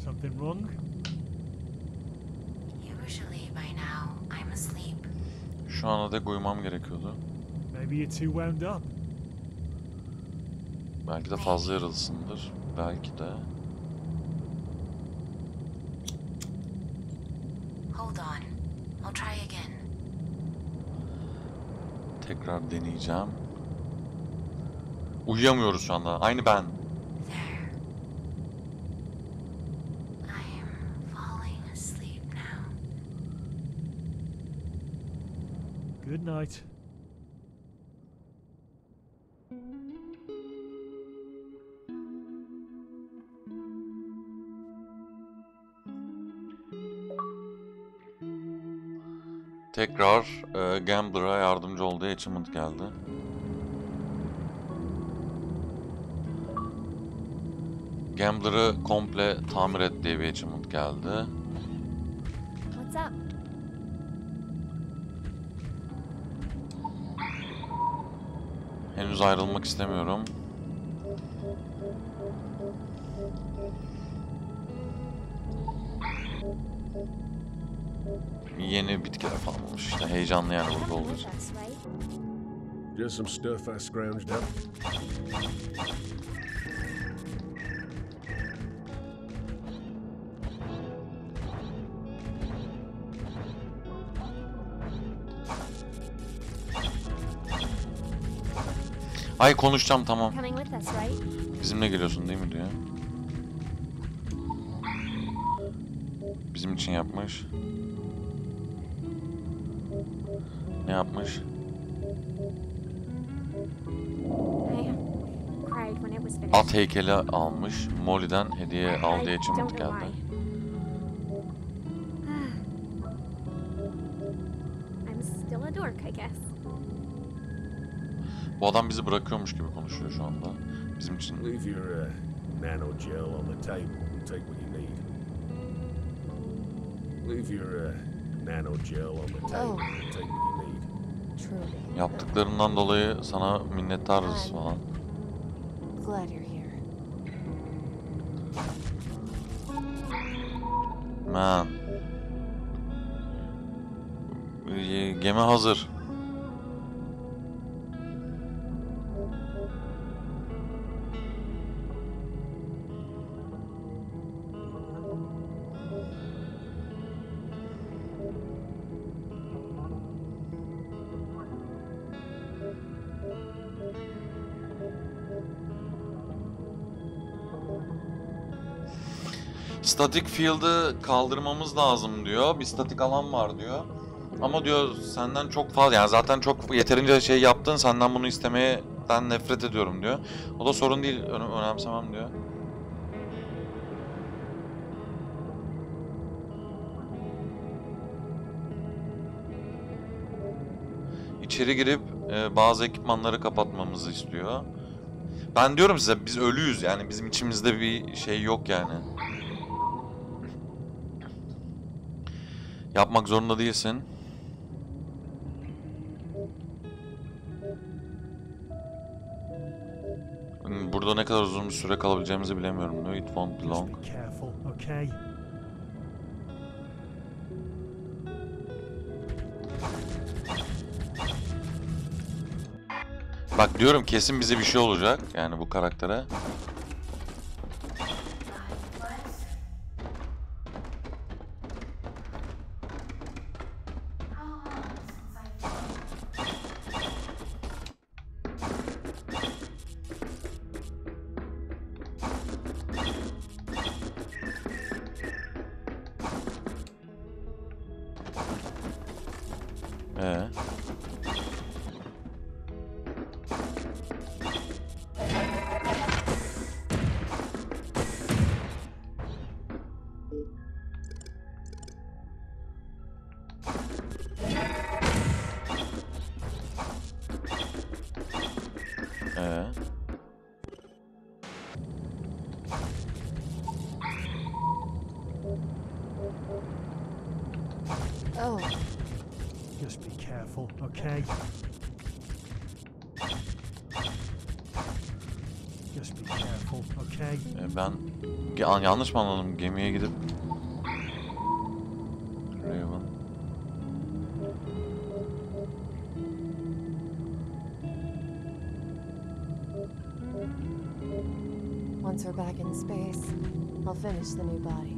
Something wrong? Usually by now, I'm asleep. Şu anda tek uyumam gerekiyordu. Maybe you're too wound up. Belki de fazla yaralısındır. Belki de. Hold on. I'll try again. Tekrar deneyeceğim. Uyuyamıyoruz şu anda. Aynı ben. There. I am falling asleep now. Good night. Tekrar e, Gambler'a yardımcı olduğu achievement geldi. Gambler'ı komple tamir et diye bir achievement geldi. Henüz ayrılmak istemiyorum. Yeni bitkiler falan olmuş işte heyecanlı yani burada olduğu için. Just some stuff I scrounged up. Ay konuşacağım tamam. Bizimle geliyorsun değil mi diyor. Bizim için yapmış. Ne yapmış? At heykeli almış. Molly'den hediye aldığı için mutlu geldi. Bu adam bizi bırakıyormuş gibi konuşuyor şu anda. Bizim için Leave your uh, nano gel on the table and take what you need. Leave your uh, nano gel on the table and take what you need. Truly. yaptıklarından dolayı sana minnettarız falan. Glad you're here. Man. Ee, Gemi hazır. Static field'ı kaldırmamız lazım diyor. Bir statik alan var diyor. Ama diyor senden çok fazla yani zaten çok yeterince şey yaptın senden bunu istemeye ben nefret ediyorum diyor. O da sorun değil önem- önemsemem diyor. İçeri girip e, bazı ekipmanları kapatmamızı istiyor. Ben diyorum size biz ölüyüz yani bizim içimizde bir şey yok yani. Yapmak zorunda değilsin. Hmm, Burada ne kadar uzun bir süre kalabileceğimizi bilemiyorum diyor. It won't be long. Bak diyorum kesin bize bir şey olacak yani bu karaktere. Ee? Be careful, okay? Just be careful, okay? E, ben Ya- yanlış mı anladım? Gemiye gidip Raven. once we're back in space, I'll finish the new body.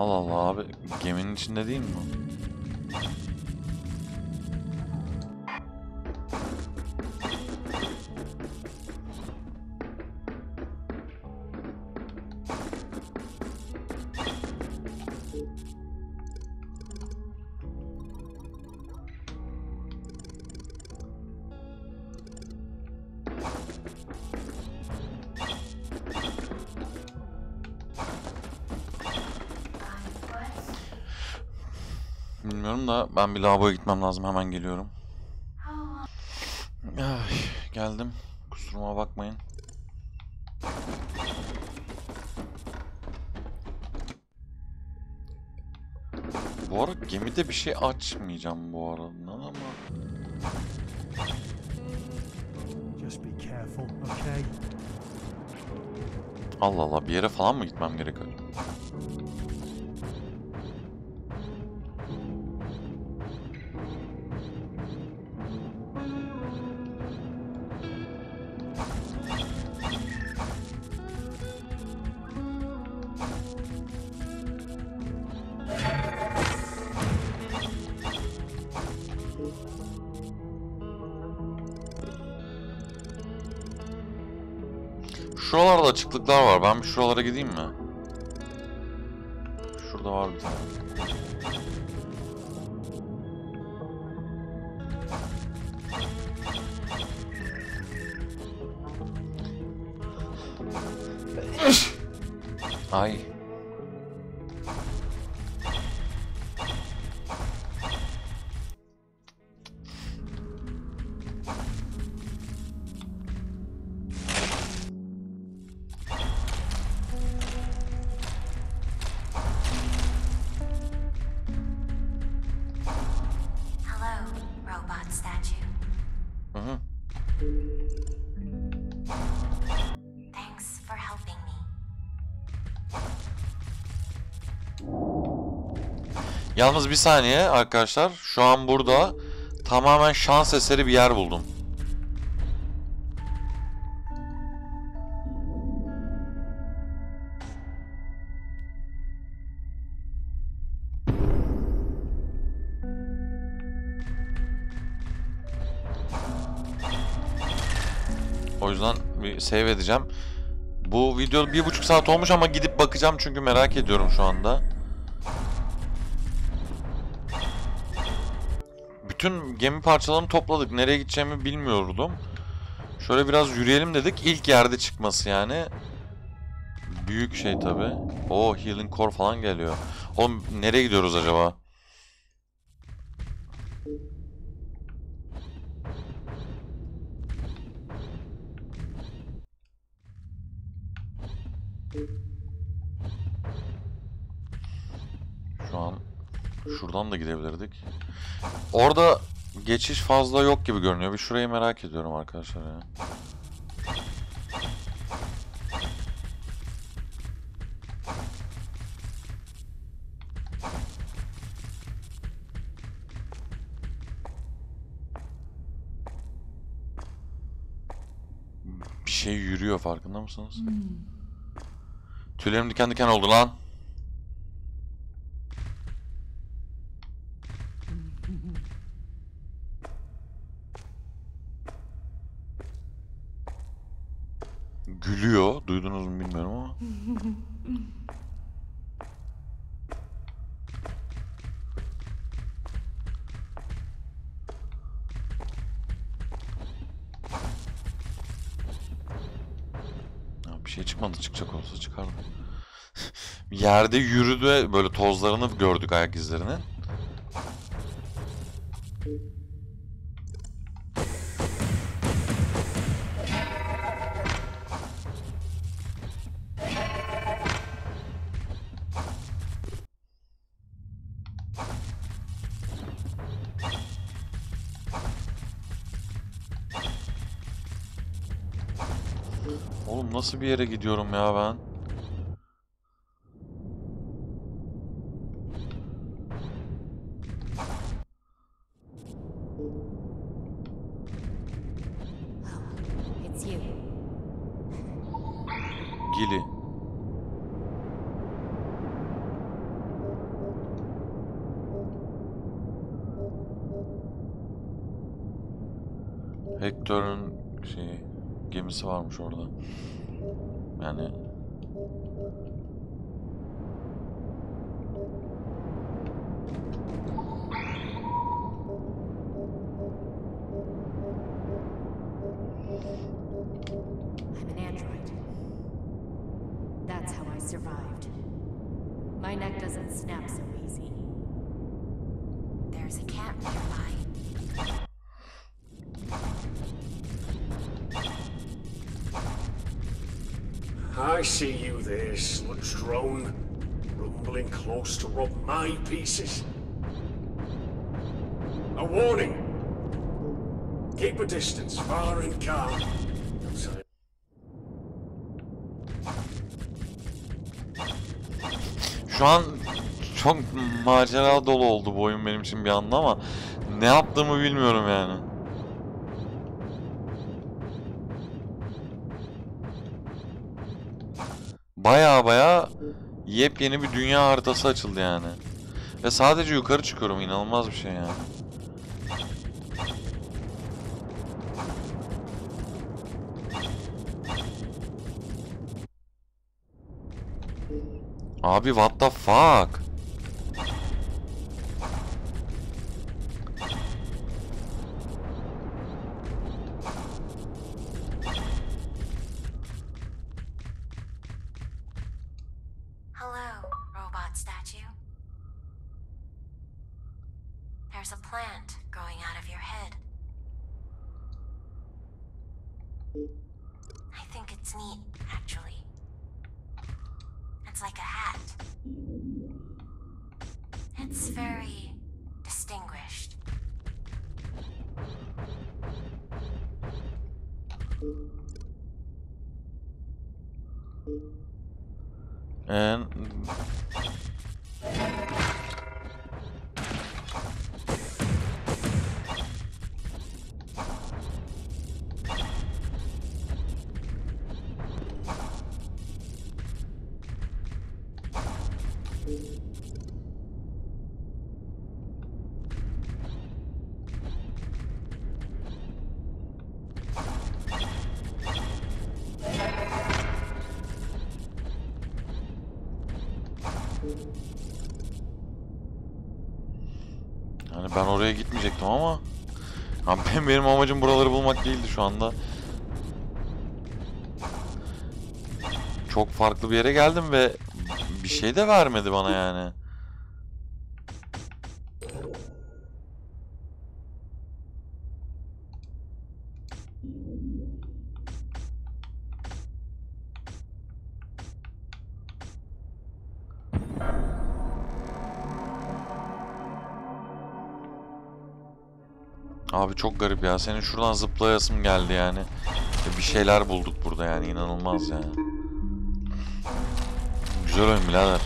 Allah Allah abi geminin içinde değil mi? Ben bir lavaboya gitmem lazım. Hemen geliyorum. Ay, geldim. Kusuruma bakmayın. Bu ara gemide bir şey açmayacağım bu aradan ama? Allah Allah bir yere falan mı gitmem gerekiyor? Şuralara gideyim mi? Yalnız bir saniye arkadaşlar. Şu an burada tamamen şans eseri bir yer buldum. O yüzden bir save edeceğim. Bu video bir buçuk saat olmuş ama gidip bakacağım çünkü merak ediyorum şu anda. Bütün gemi parçalarını topladık. Nereye gideceğimi bilmiyordum. Şöyle biraz yürüyelim dedik. İlk yerde çıkması yani. Büyük şey tabi. O healing core falan geliyor. Oğlum nereye gidiyoruz acaba? Şu an şuradan da gidebilirdik. Orada geçiş fazla yok gibi görünüyor. Bir şurayı merak ediyorum arkadaşlar ya. Bir şey yürüyor farkında mısınız? Tüylerim diken diken oldu lan. Gülüyor. Duydunuz mu bilmiyorum ama. Ya bir şey çıkmadı. Çıkacak olsa çıkardım. Yerde yürüdü. Böyle tozlarını gördük ayak izlerini. Nasıl bir yere gidiyorum ya ben? Gili. Hector'un şey gemisi varmış orada. I'm an android. That's how I survived. My neck doesn't snap so easy. There's a camp nearby. I see you there, sludge drone, rumbling close to rob my pieces. A warning! Keep a distance, far and calm. Şu an çok macera dolu oldu bu oyun benim için bir anda ama ne yaptığımı bilmiyorum yani. Baya baya yepyeni bir dünya haritası açıldı yani. Ve sadece yukarı çıkıyorum inanılmaz bir şey yani. Abi what the fuck? Benim, amacım buraları bulmak değildi şu anda. Çok farklı bir yere geldim ve bir şey de vermedi bana yani. Çok garip ya. Senin şuradan zıplayasım geldi yani. Bir şeyler bulduk burada yani. inanılmaz yani. Güzel oyun birader.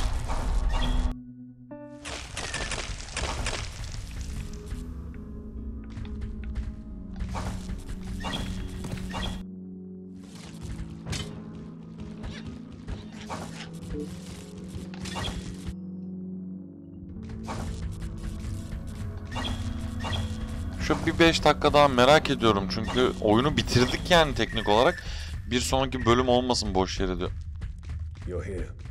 Şu bir 5 dakika daha merak ediyorum çünkü oyunu bitirdik yani teknik olarak. Bir sonraki bölüm olmasın boş yere diyor. You're here.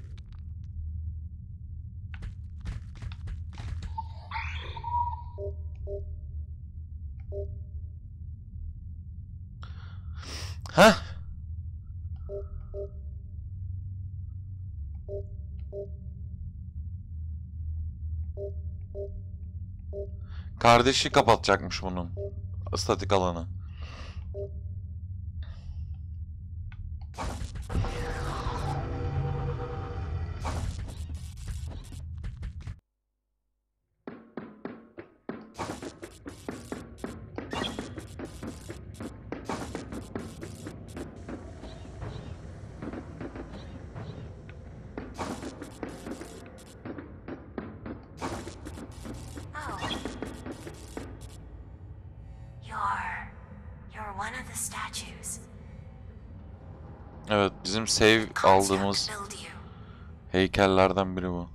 Kardeşi kapatacakmış bunun. Statik alanı. Save aldığımız heykellerden biri bu.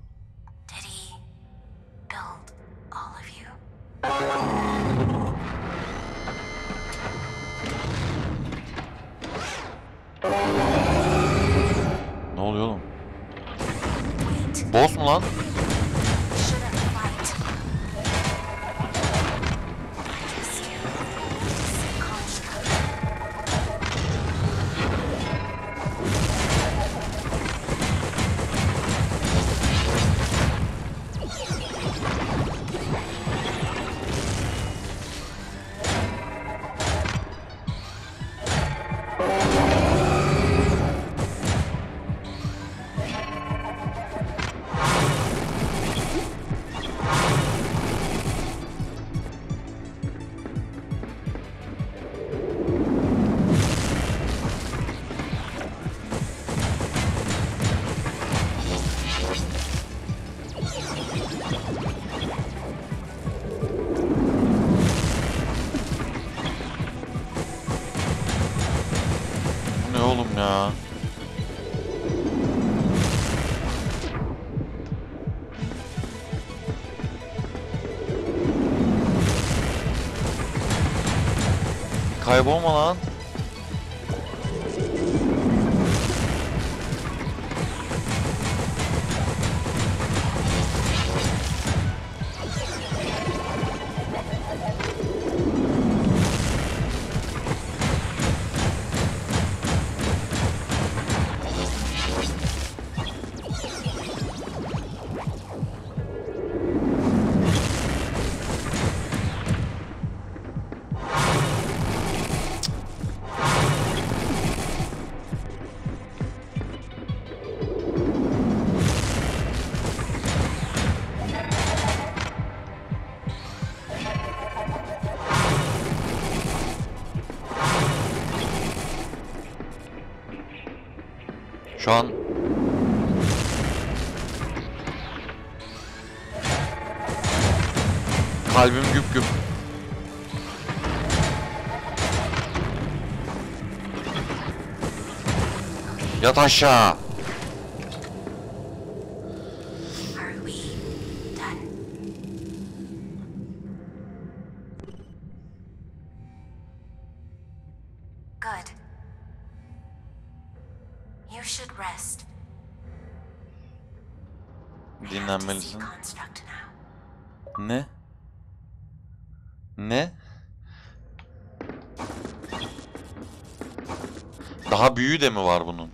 Şu an kalbim güp güp. Yat aşağı. Daha büyüğü de mi var bunun?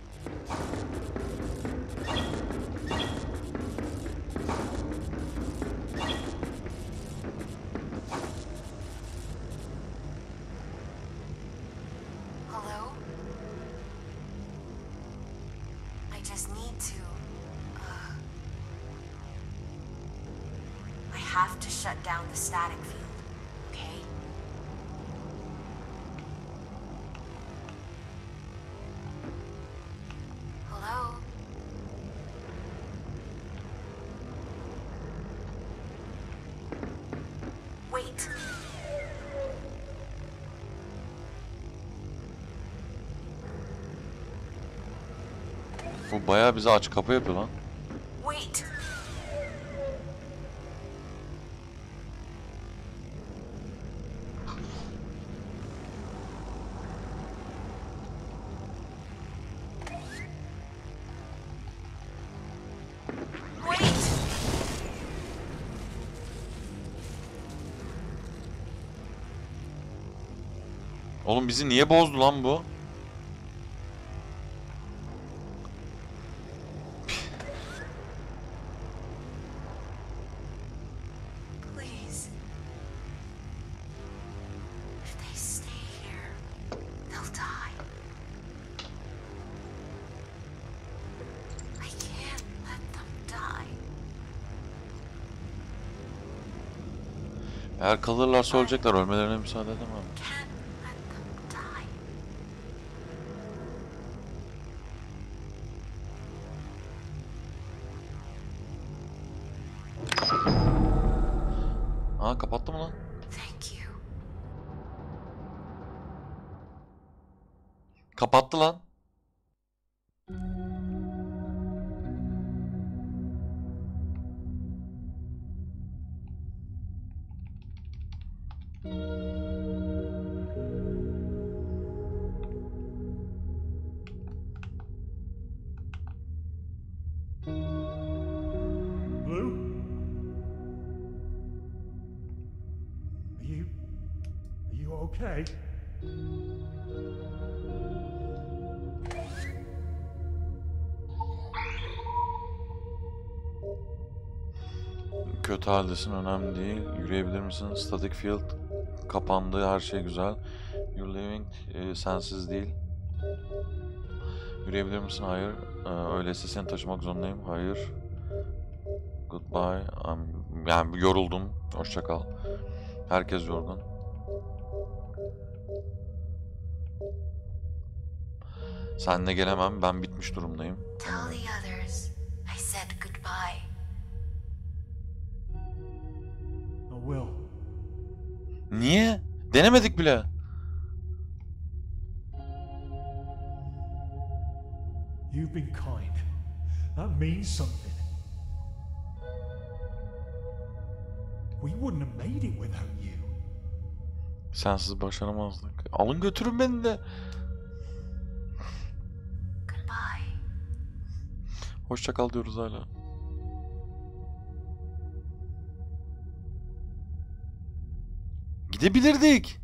Bayağı bize aç kapı yapıyor lan. Wait. Oğlum bizi niye bozdu lan bu? Eğer kalırlarsa ölecekler. Ölmelerine müsaade edemem. Okay? Kötü haldesin önemli değil. Yürüyebilir misin? Static field kapandı. Her şey güzel. You're living e, sensiz değil. Yürüyebilir misin? Hayır. Ee, öyleyse seni taşımak zorundayım. Hayır. Goodbye. I'm- yani yoruldum. Hoşça kal. Herkes yorgun. Seninle gelemem. Ben bitmiş durumdayım. Tell the others I said goodbye. Denemedik bile. You've been kind. That means something. We wouldn't have made it without you. Sensiz başaramazdık. Alın götürün beni de. Goodbye. Hoşça kal diyoruz hala. Gidebilirdik.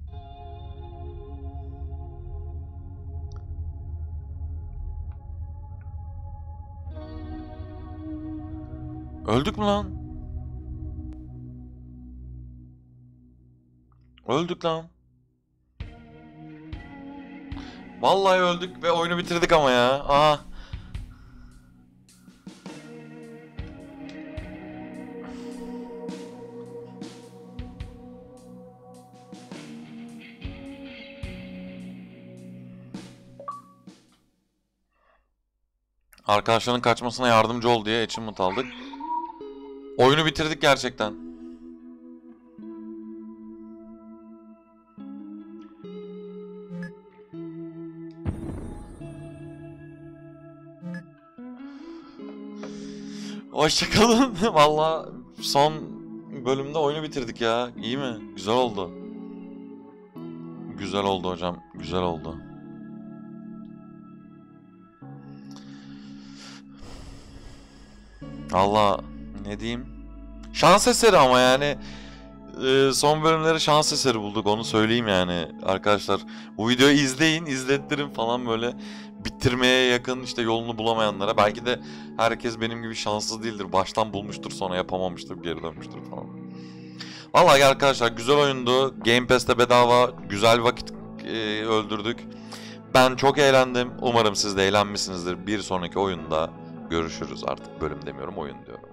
Öldük mü lan? Öldük lan. Vallahi öldük ve oyunu bitirdik ama ya. Aa. Arkadaşların kaçmasına yardımcı ol diye achievement aldık. Oyunu bitirdik gerçekten. Hoşçakalın. Valla son bölümde oyunu bitirdik ya. İyi mi? Güzel oldu. Güzel oldu hocam. Güzel oldu. Valla ne diyeyim? Şans eseri ama yani e, son bölümleri şans eseri bulduk onu söyleyeyim yani arkadaşlar. Bu videoyu izleyin, izlettirin falan böyle bitirmeye yakın işte yolunu bulamayanlara. Belki de herkes benim gibi şanssız değildir. Baştan bulmuştur sonra yapamamıştır, geri dönmüştür falan. Vallahi arkadaşlar güzel oyundu. Game Pass'te bedava güzel vakit e, öldürdük. Ben çok eğlendim. Umarım siz de eğlenmişsinizdir. Bir sonraki oyunda görüşürüz artık. Bölüm demiyorum, oyun diyorum.